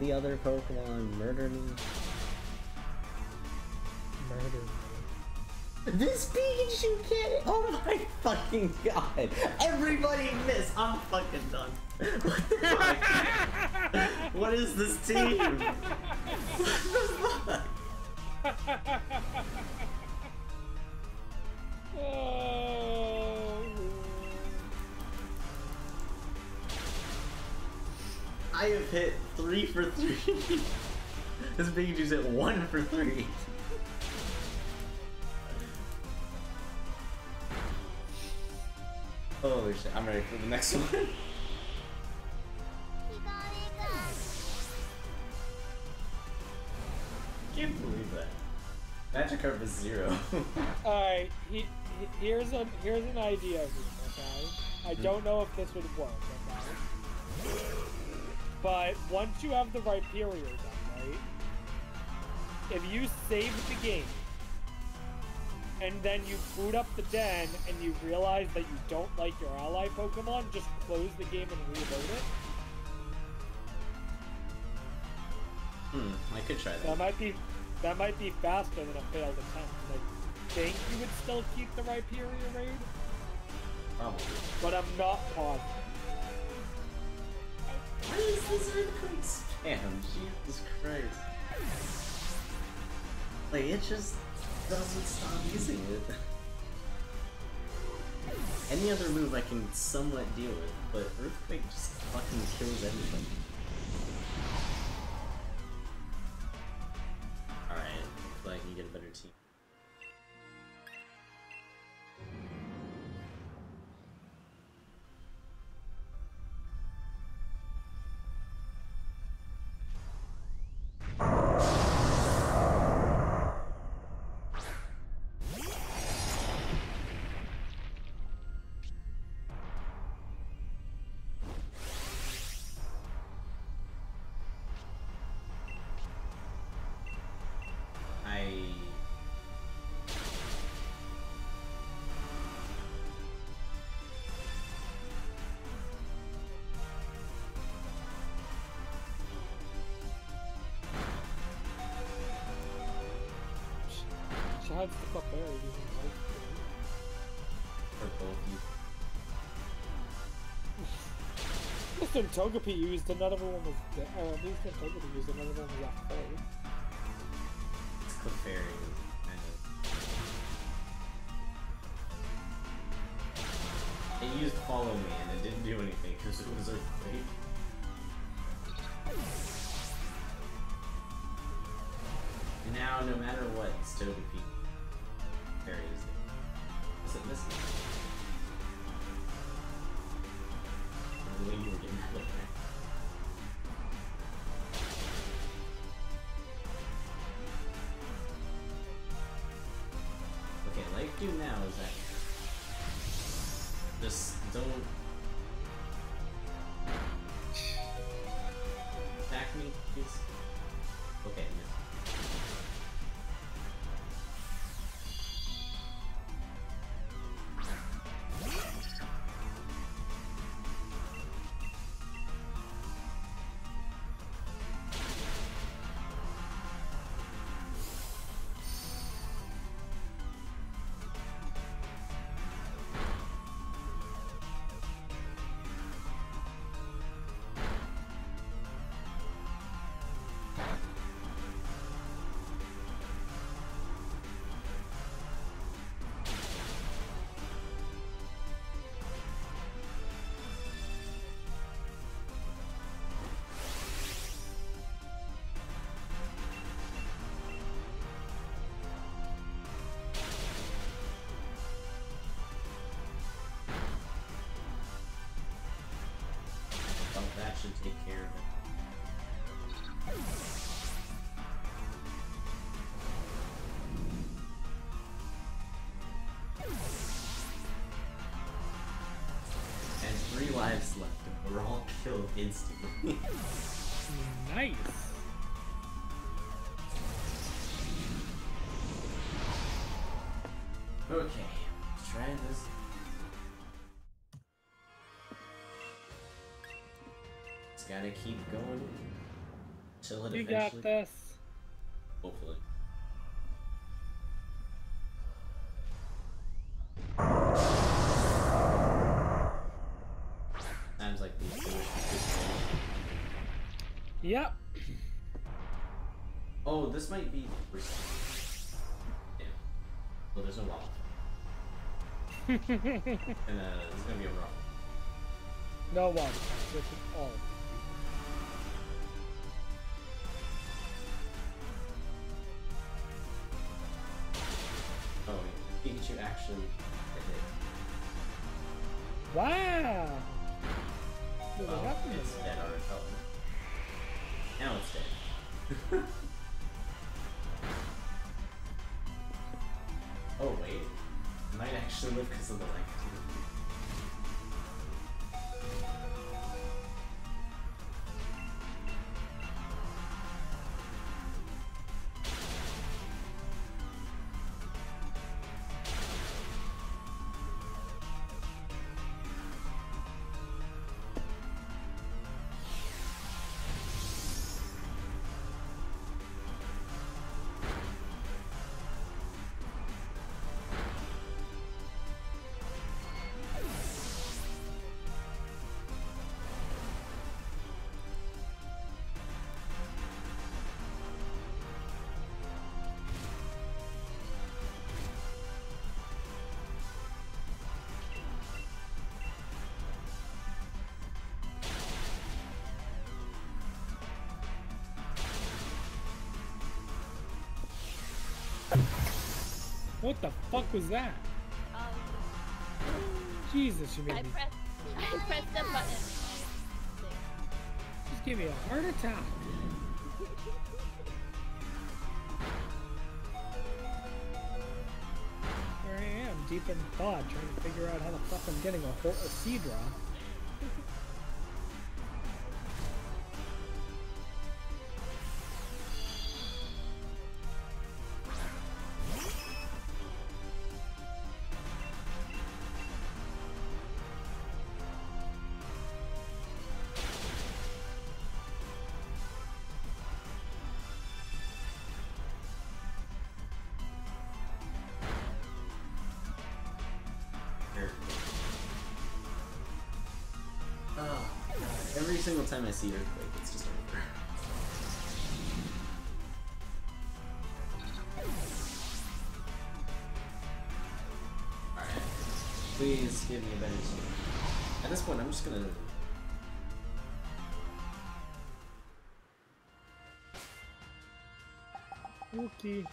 Speaker 1: The other Pokemon. Murder me.
Speaker 2: Murder me.
Speaker 1: This Pikachu can't. Oh my fucking god! Everybody miss! I'm fucking done. What the fuck? what is this team? What the fuck?
Speaker 2: Oh.
Speaker 1: I have hit three for three. (laughs) this Pikachu's at one for three. Holy shit, I'm ready for the next one. (laughs) Can't believe that. Magikarp is zero. (laughs)
Speaker 2: Alright, he, he, here's a here's an idea, okay? I
Speaker 1: Hmm.
Speaker 2: don't know if this would work, okay? But once you have the Rhyperior done, right? If you save the game, and then you boot up the den and you realize that you don't like your ally Pokemon, just close the game and reload it.
Speaker 1: hmm, I could try
Speaker 2: That
Speaker 1: that.
Speaker 2: might be that might be faster than a failed attempt. I think you would still keep the Rhyperior raid,
Speaker 1: Probably.
Speaker 2: but I'm not positive.
Speaker 1: What is this earthquake spam? Jesus Christ. Like, it just doesn't stop using it. (laughs) Any other move I can somewhat deal with, but Earthquake just fucking kills everything.
Speaker 2: She hides the cup there using light.
Speaker 1: for both you.
Speaker 2: Listen, Togepi used another one was dead. Or at least when Togepi used another one was at full.
Speaker 1: It's Clefairy. It used Follow Me and it didn't do anything because it was Earthquake. And now, no matter what, it's Togepi. Fairy is it. Is? The way you were getting. Okay, like do now is that just don't take care of it. And three lives left, and we're all killed instantly.
Speaker 2: Nice.
Speaker 1: Gotta keep going till it
Speaker 2: You
Speaker 1: eventually.
Speaker 2: got this.
Speaker 1: Hopefully. Times like these,
Speaker 2: Yep.
Speaker 1: Oh, this might be. Yeah. Well, there's no wall. (laughs) And uh, this is gonna be a rough.
Speaker 2: no one. This is all.
Speaker 1: Actually hit it.
Speaker 2: Wow! Oh, what
Speaker 1: Oh,
Speaker 2: happened
Speaker 1: it's dead already. Oh. Now it's dead. (laughs) oh wait. It might actually live because of the length.
Speaker 2: What the fuck was that?
Speaker 3: Um,
Speaker 2: Jesus, you
Speaker 3: I
Speaker 2: made me.
Speaker 3: pressed, I pressed the button.
Speaker 2: Just give me a heart attack. Here I am, deep in thought, trying to figure out how the fuck I'm getting a, whole, a Seadra.
Speaker 1: Here. Single time I see Earthquake, it's just over. Alright. Please give me a better team. At this point, I'm just gonna.
Speaker 2: Okay.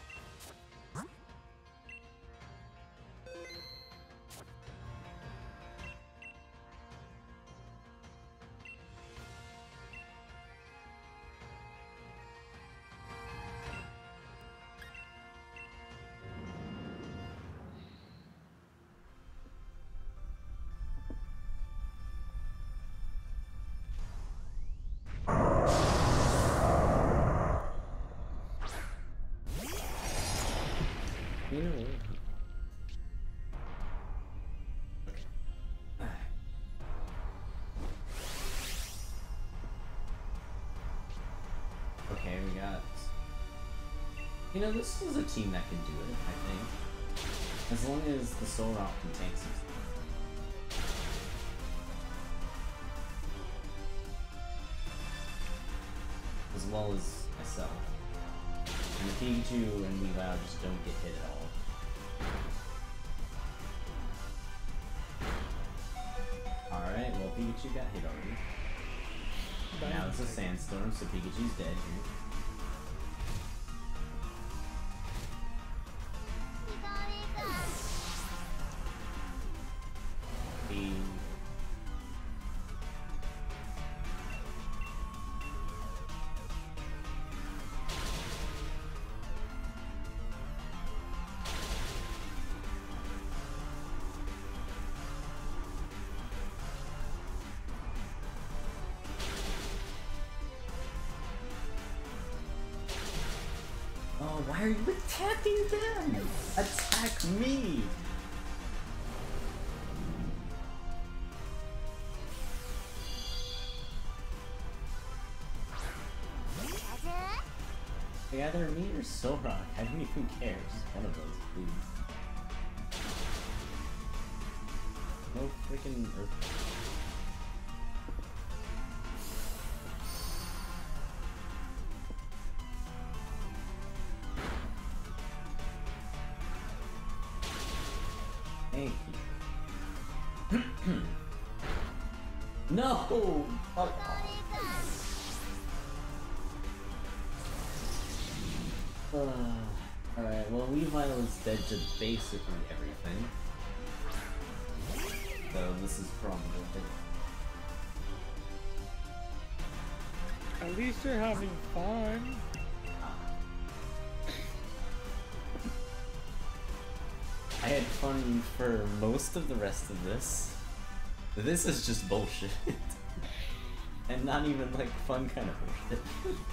Speaker 1: You know, this is a team that can do it, I think. As long as the Solrock can tank some. As well as myself. And the Pikachu and Weavile just don't get hit at all. Alright, well Pikachu got hit already. Now it's a sandstorm, so Pikachu's dead here. Them? Attack me! Either me or Solrock. I don't even care. Just one of those, please. No freaking. No! Fuck off. Uh, Alright, well Weavile is dead to basically everything. So this is probably
Speaker 2: At least you're having fun.
Speaker 1: I had fun for most of the rest of this. This is just bullshit. (laughs) and not even like fun kind of bullshit. (laughs)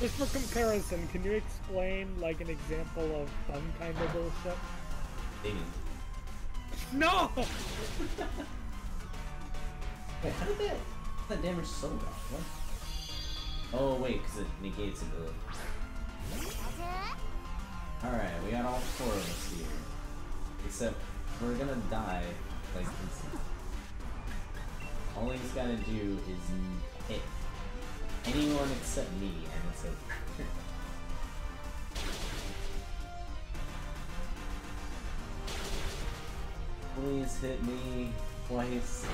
Speaker 2: Just for comparison, can you explain like an example of fun kind of bullshit?
Speaker 1: Dating.
Speaker 2: No! (laughs)
Speaker 1: Wait, how did that, that damage so bad? What? Oh wait, because it negates ability. Alright, we got all four of us here. Except, we're gonna die, like. All he's gotta do is hit anyone except me, and it's over. (laughs) Please hit me twice.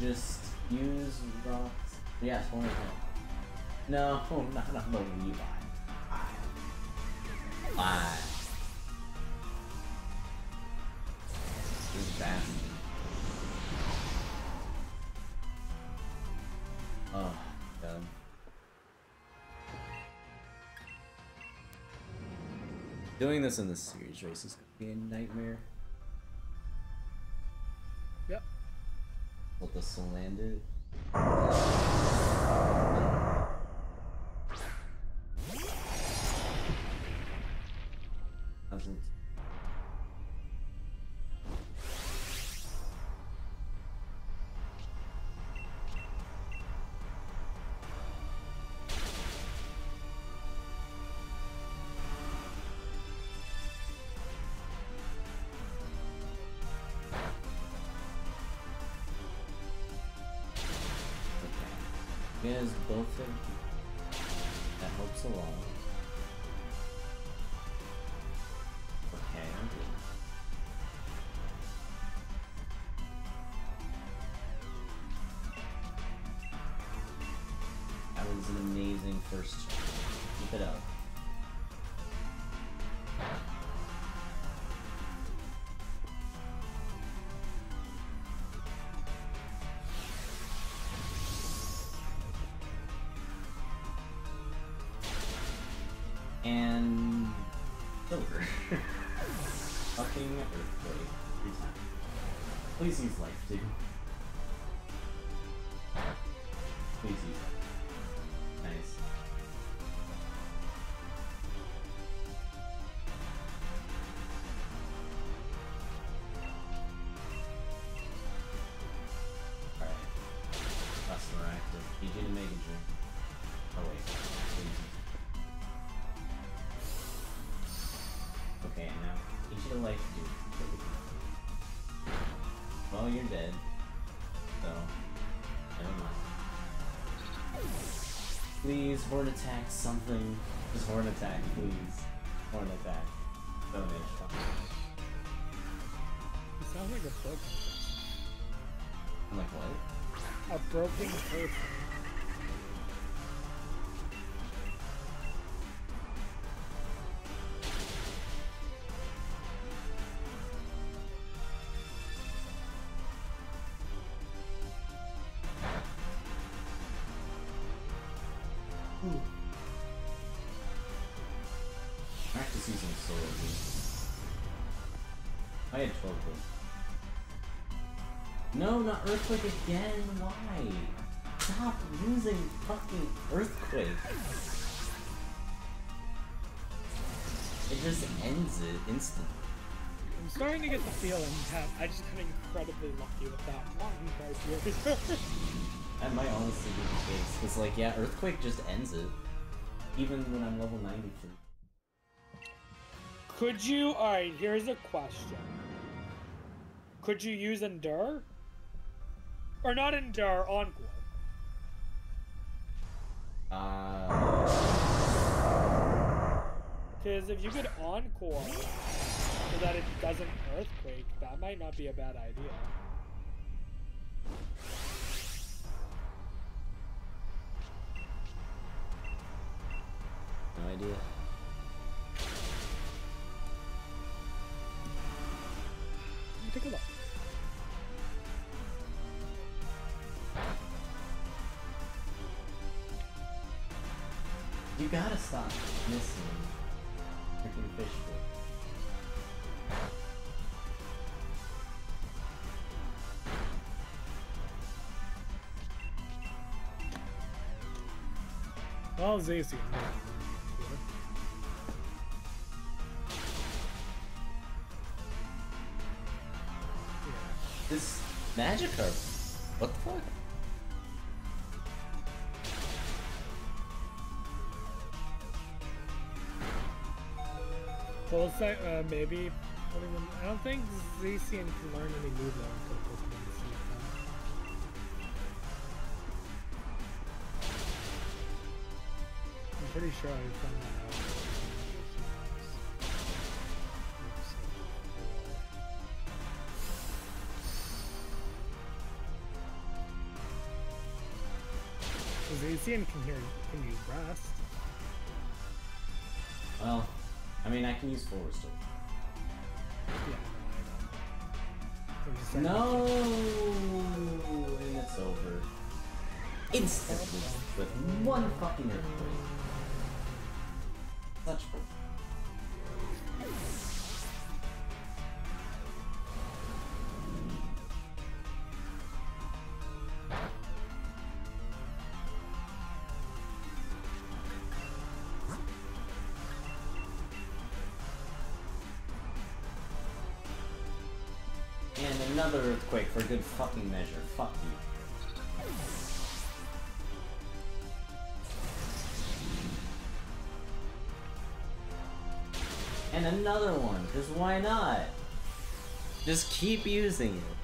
Speaker 1: Just use rocks. Yes, one more. No, (laughs) not on the Levi. Fine. This is bad. Oh, God. Doing this in the series race is gonna be a nightmare.
Speaker 2: Yep.
Speaker 1: What the soul landed. Both have. That helps a lot. Okay. That was an amazing first. Keep it up. And over. (laughs) Fucking earthquake. Please use life, dude. Please, horn attack something. Just horn attack, please. Horn attack. Donate.
Speaker 2: You sound like a broken
Speaker 1: I'm like, what?
Speaker 2: A broken person.
Speaker 1: No, not Earthquake again! Why? Stop using fucking Earthquake! It just ends it instantly.
Speaker 2: I'm starting to get the feeling that I just got incredibly lucky with that one right here.
Speaker 1: That might honestly be the case. Because, like, yeah, Earthquake just ends it. Even when I'm level 93.
Speaker 2: Could you? Alright, here's a question. Could you use Endure? Or not Endure, Encore?
Speaker 1: Uh.
Speaker 2: Because if you could Encore so that it doesn't Earthquake, that might not be a bad idea.
Speaker 1: No idea.
Speaker 2: Take a look.
Speaker 1: You gotta stop missing freaking fish food.
Speaker 2: Well, Zacian.
Speaker 1: This Magikarp. What the fuck?
Speaker 2: Well, it's uh, maybe. I don't think Zacian can learn any move Pokemon I'm pretty sure I found that out. Zacian can hear can use Rest.
Speaker 1: I mean, I can use Forward Still.
Speaker 2: Yeah, no, I know. I'm just saying-
Speaker 1: No, and it's over. Instantly with one fucking earthquake. Such bull. Another earthquake for good fucking measure. Fuck you. And another one, because why not? Just keep using it.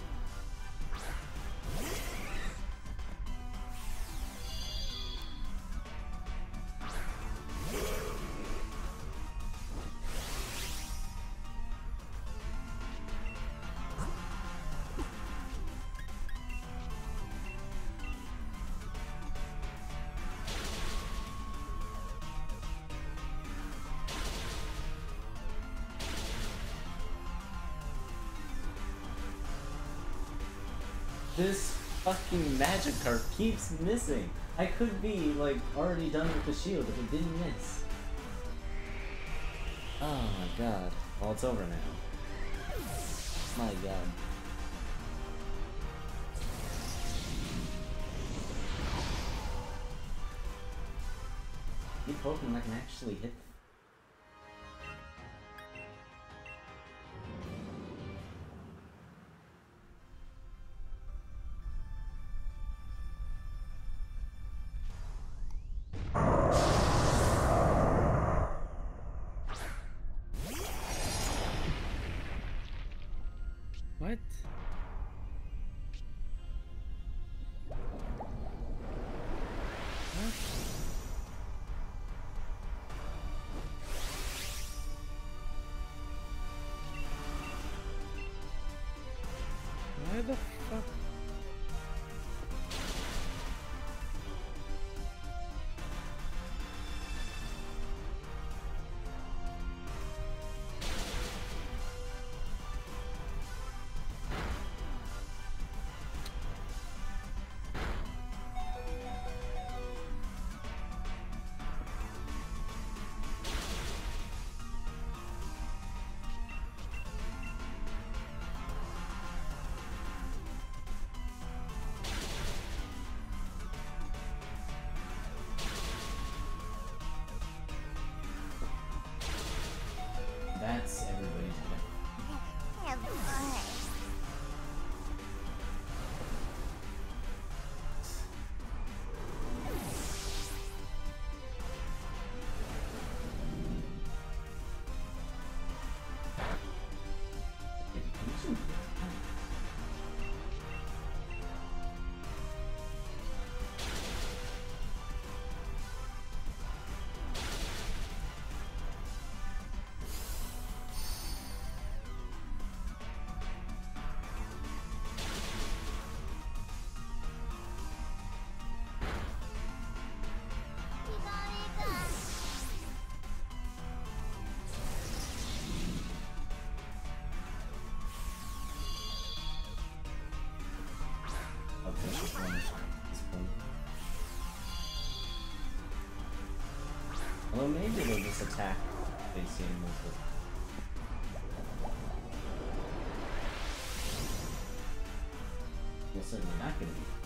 Speaker 1: Fucking Magikarp keeps missing. I could be, like, already done with the shield if it didn't miss. Oh my god. Well, it's over now. My god. Need Pokemon that can actually hit Well, maybe they'll just attack they see with. Well, certainly not gonna be.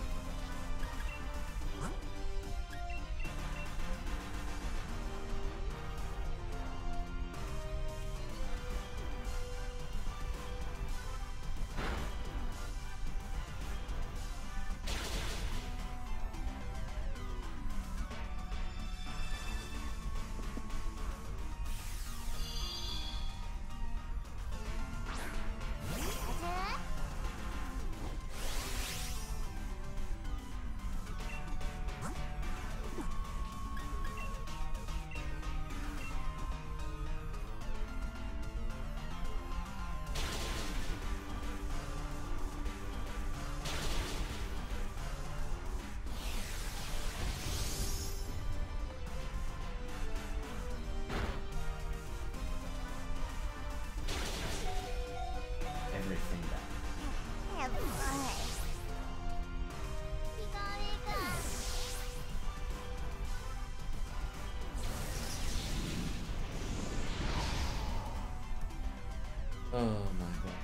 Speaker 1: Oh my god.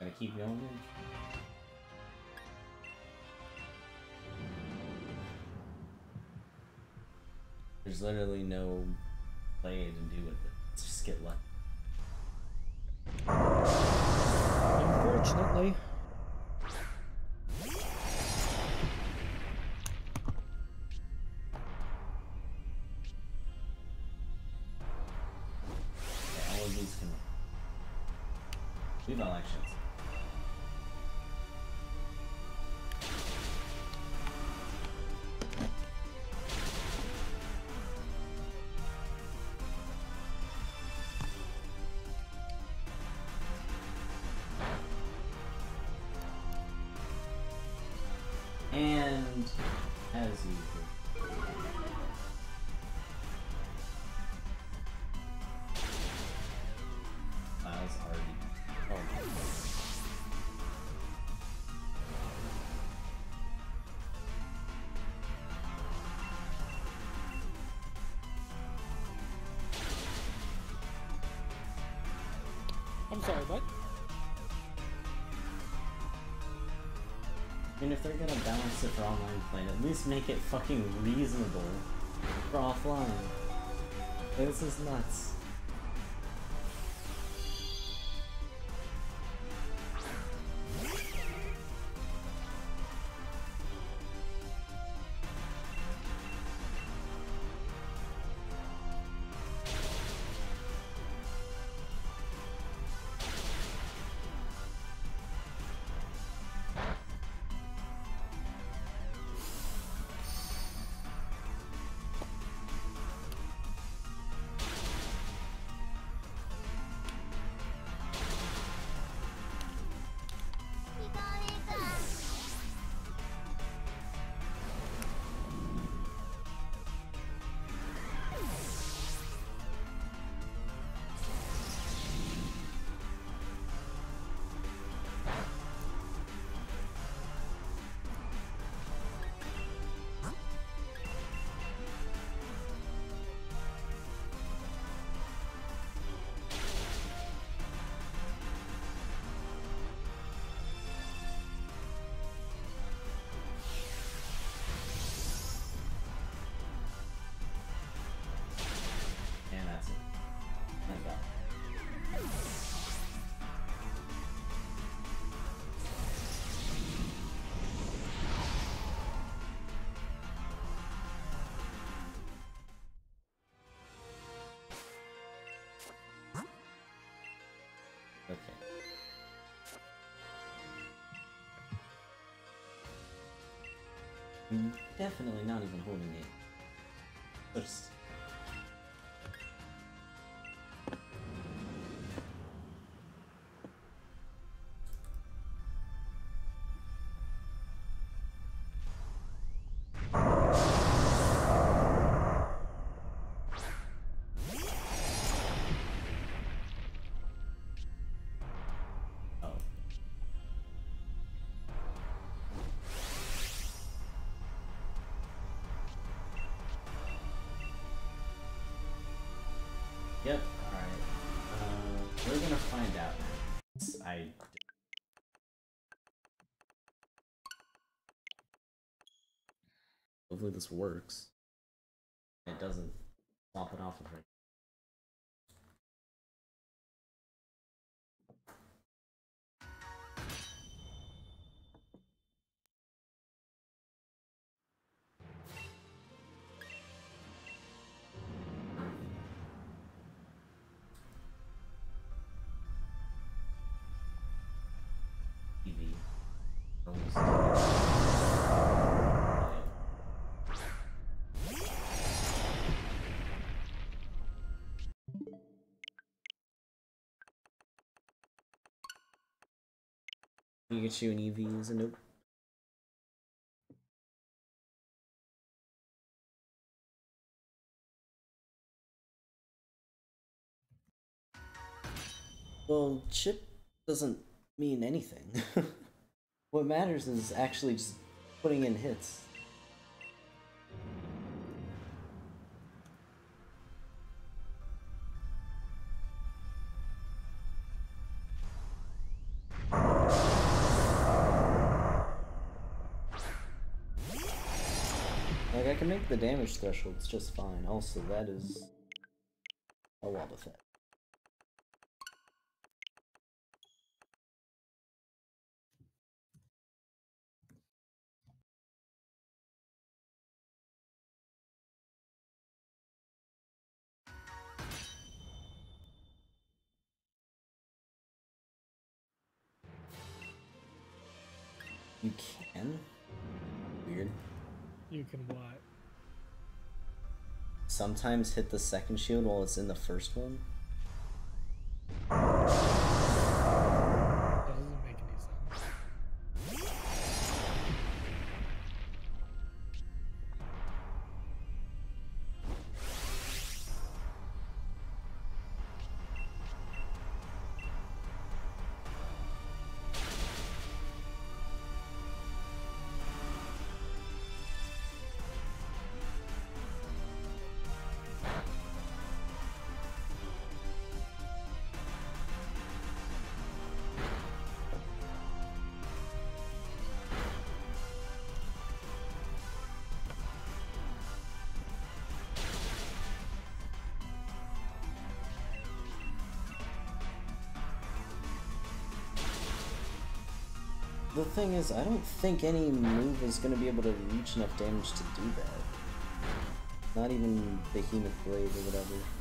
Speaker 1: Gotta keep going. There's literally no play to do with it.
Speaker 2: I'm sorry, what?
Speaker 1: I mean, if they're gonna balance it for online play, at least make it fucking reasonable for offline. This is nuts. Definitely not even holding it. Hopefully this works. Pikachu and Eevee is a nope. Well, chip doesn't mean anything. (laughs) what matters is actually just putting in hits. The damage thresholds just fine. Also, that is a Wobbuffet. You Sometimes hit the second shield while it's in the first one. Thing is, I don't think any move is going to be able to reach enough damage to do that. Not even Behemoth Blade or whatever.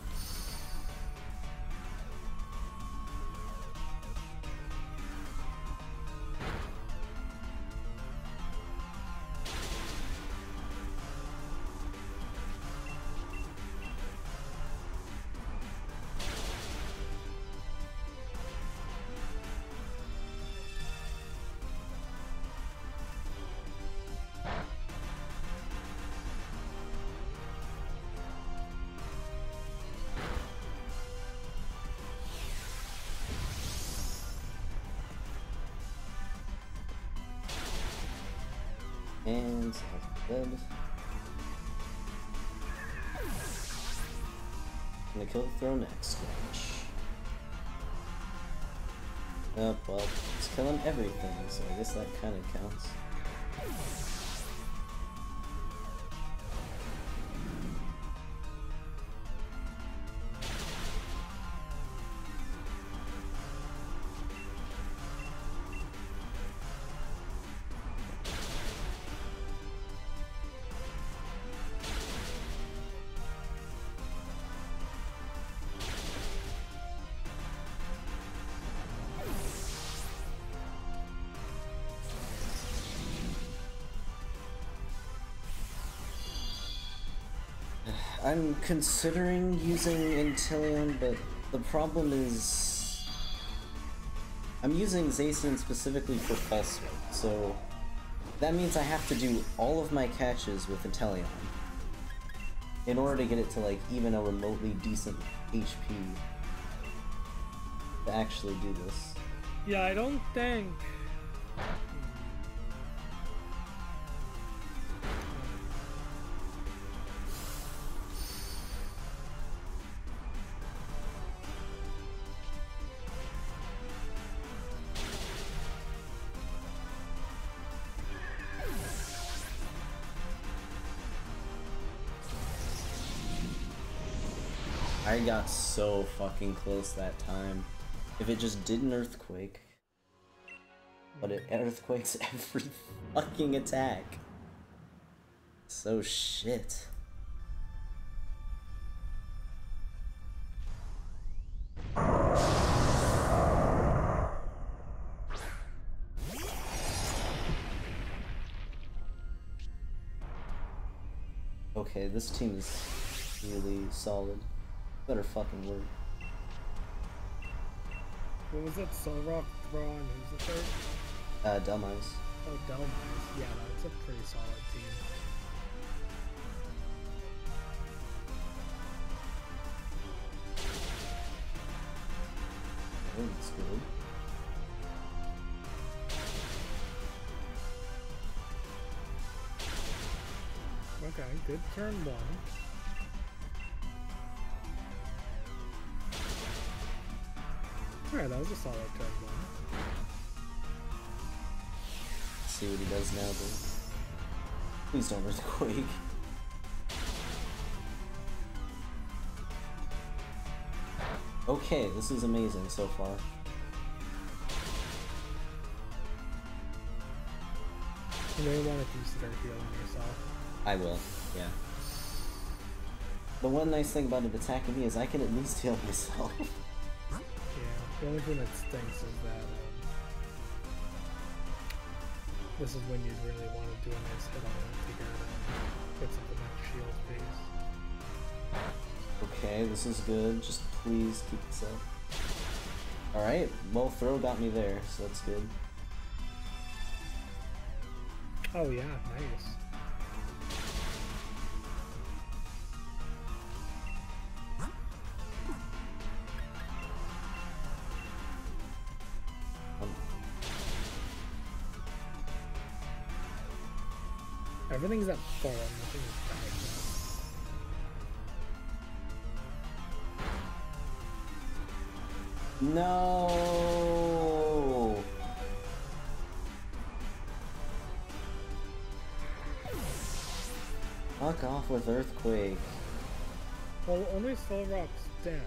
Speaker 1: And dead. Gonna kill the throw next. Scratch. Oh, well, it's killing everything, so I guess that kind of counts. I'm considering using Inteleon, but the problem is I'm using Zacian specifically for Pulse so that means I have to do all of my catches with Inteleon in order to get it to like even a remotely decent HP to actually do this.
Speaker 2: Yeah, I don't think.
Speaker 1: Got so fucking close that time. If it just didn't earthquake. But it earthquakes (laughs) every fucking attack. So shit. Okay, this team is really solid. Better fucking work.
Speaker 2: What was it? Solrock, Throh, who's the third?
Speaker 1: Uh, Dhelmise.
Speaker 2: Oh, Dhelmise. Yeah, that's a pretty solid team.
Speaker 1: Oh, that's good.
Speaker 2: Okay, good turn one. Alright, that was a solid turn one.
Speaker 1: Let's see what he does now, dude. Please don't earthquake. (laughs) Okay, this is amazing so far.
Speaker 2: You may want to consider healing yourself.
Speaker 1: I will, yeah. The one nice thing about it attacking me is I can at least heal myself. (laughs)
Speaker 2: The only thing that stinks is that um, this is when you'd really want to do a nice hit on it to get, get some of the next shield phase.
Speaker 1: Okay, this is good. Just please keep this up. Alright, well, Throh got me there, so that's good.
Speaker 2: Oh yeah, nice. Everything's at full, nothing is back
Speaker 1: no! Fuck off with Earthquake.
Speaker 2: Well, only Solrock's down.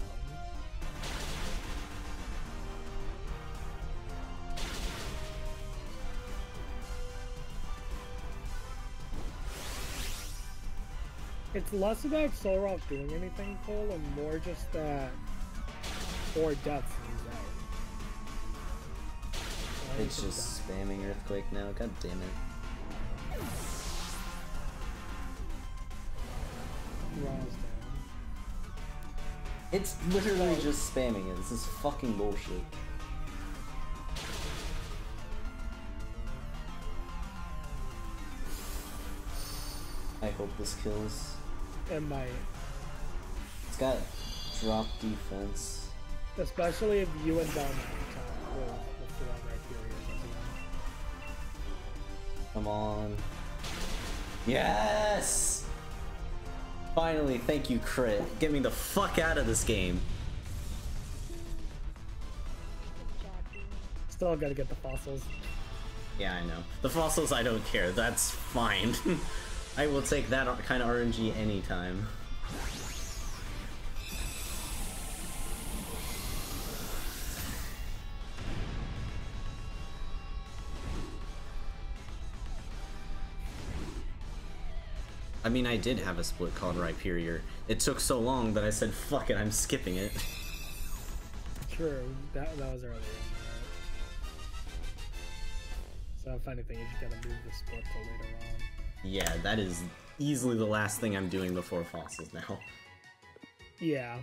Speaker 2: It's less about Solrock doing anything cool and more just uh, that four deaths he's out.
Speaker 1: It's just spamming Earthquake now, god damn it.
Speaker 2: dying? Raw's down.
Speaker 1: It's literally just spamming it. This is fucking bullshit. I hope this kills.
Speaker 2: It might.
Speaker 1: It's got drop defense.
Speaker 2: Especially if you and Dom attack with the four right periods
Speaker 1: Come on. Yes! Finally, thank you, crit. Get me the fuck out of this game.
Speaker 3: Good job, dude.
Speaker 2: Still gotta get the fossils.
Speaker 1: Yeah, I know. The fossils, I don't care. That's fine. (laughs) I will take that kind of RNG anytime. I mean, I did have a split called Rhyperior. It took so long that I said, fuck it, I'm skipping it.
Speaker 2: True, that, that was earlier. Right? So if anything, you just gotta move the split to later on.
Speaker 1: Yeah, that is easily the last thing I'm doing before fossils now.
Speaker 2: Yeah.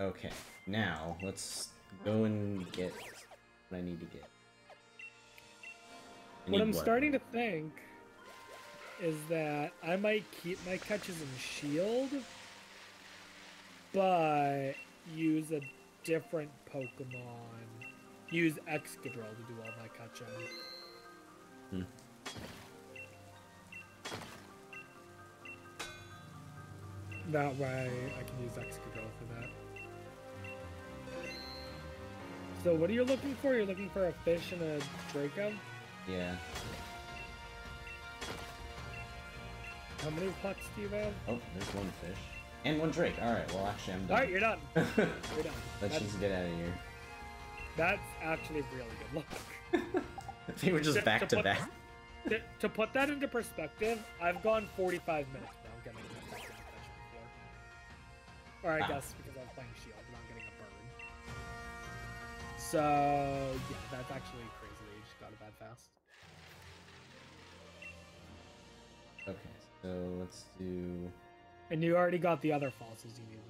Speaker 1: Okay, now let's go and get what I need to get. I
Speaker 2: What I'm starting to think is that I might keep my catches in shield, but use a different Pokemon. Use Excadrill to do all my catching.
Speaker 1: Hmm.
Speaker 2: That way I can use Excadrill for that. So what are you looking for? You're looking for a fish and a Draco?
Speaker 1: Yeah.
Speaker 2: How many pots do you have?
Speaker 1: Oh, there's one fish. And one Drake. Alright, well actually I'm done.
Speaker 2: Alright, you're done. (laughs) You're done.
Speaker 1: Let's
Speaker 2: That's,
Speaker 1: just get out of here.
Speaker 2: that's actually really good luck. (laughs) (laughs)
Speaker 1: they were just
Speaker 2: To-
Speaker 1: back
Speaker 2: to
Speaker 1: to back.
Speaker 2: to, to put that into perspective, I've gone 45 minutes without getting a second. Or I
Speaker 1: Wow.
Speaker 2: guess because I was playing Shield, I'm getting a burn. So, yeah, that's actually crazy that you just got it that fast.
Speaker 1: Okay, so let's do.
Speaker 2: And you already got the other fossils you needed,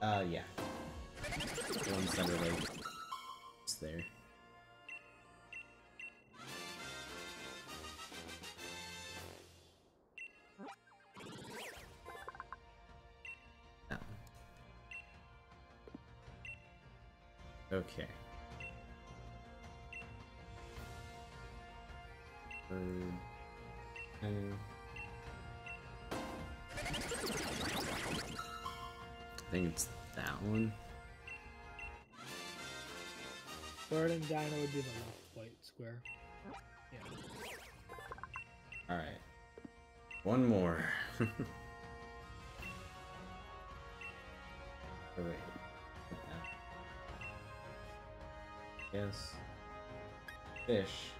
Speaker 2: right?
Speaker 1: Uh, yeah. Ones that are like. It's there. One. Okay. Bird. Um, I think it's that one.
Speaker 2: Bird and Dino would be the left white square. Yeah.
Speaker 1: Alright. One more. (laughs) oh, wait. Yes. Fish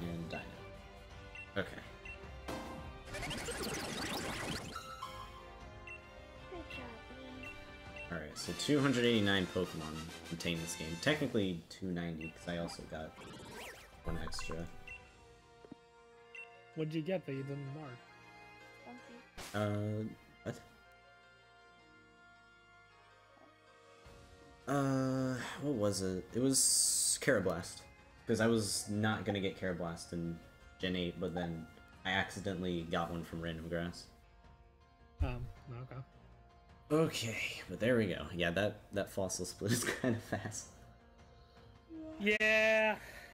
Speaker 1: and dino. Okay. Alright, so 289 Pokemon contain this game. Technically 290, because I also got one extra.
Speaker 2: What'd you get that you didn't mark?
Speaker 3: Funky.
Speaker 1: Uh, what? Uh, what was it? It was Karrablast. Because I was not gonna get Karrablast in Gen 8, but then I accidentally got one from Random Grass.
Speaker 2: Um, okay.
Speaker 1: Okay, but there we go. Yeah, that, that fossil split is (laughs) kind of fast.
Speaker 2: Yeah,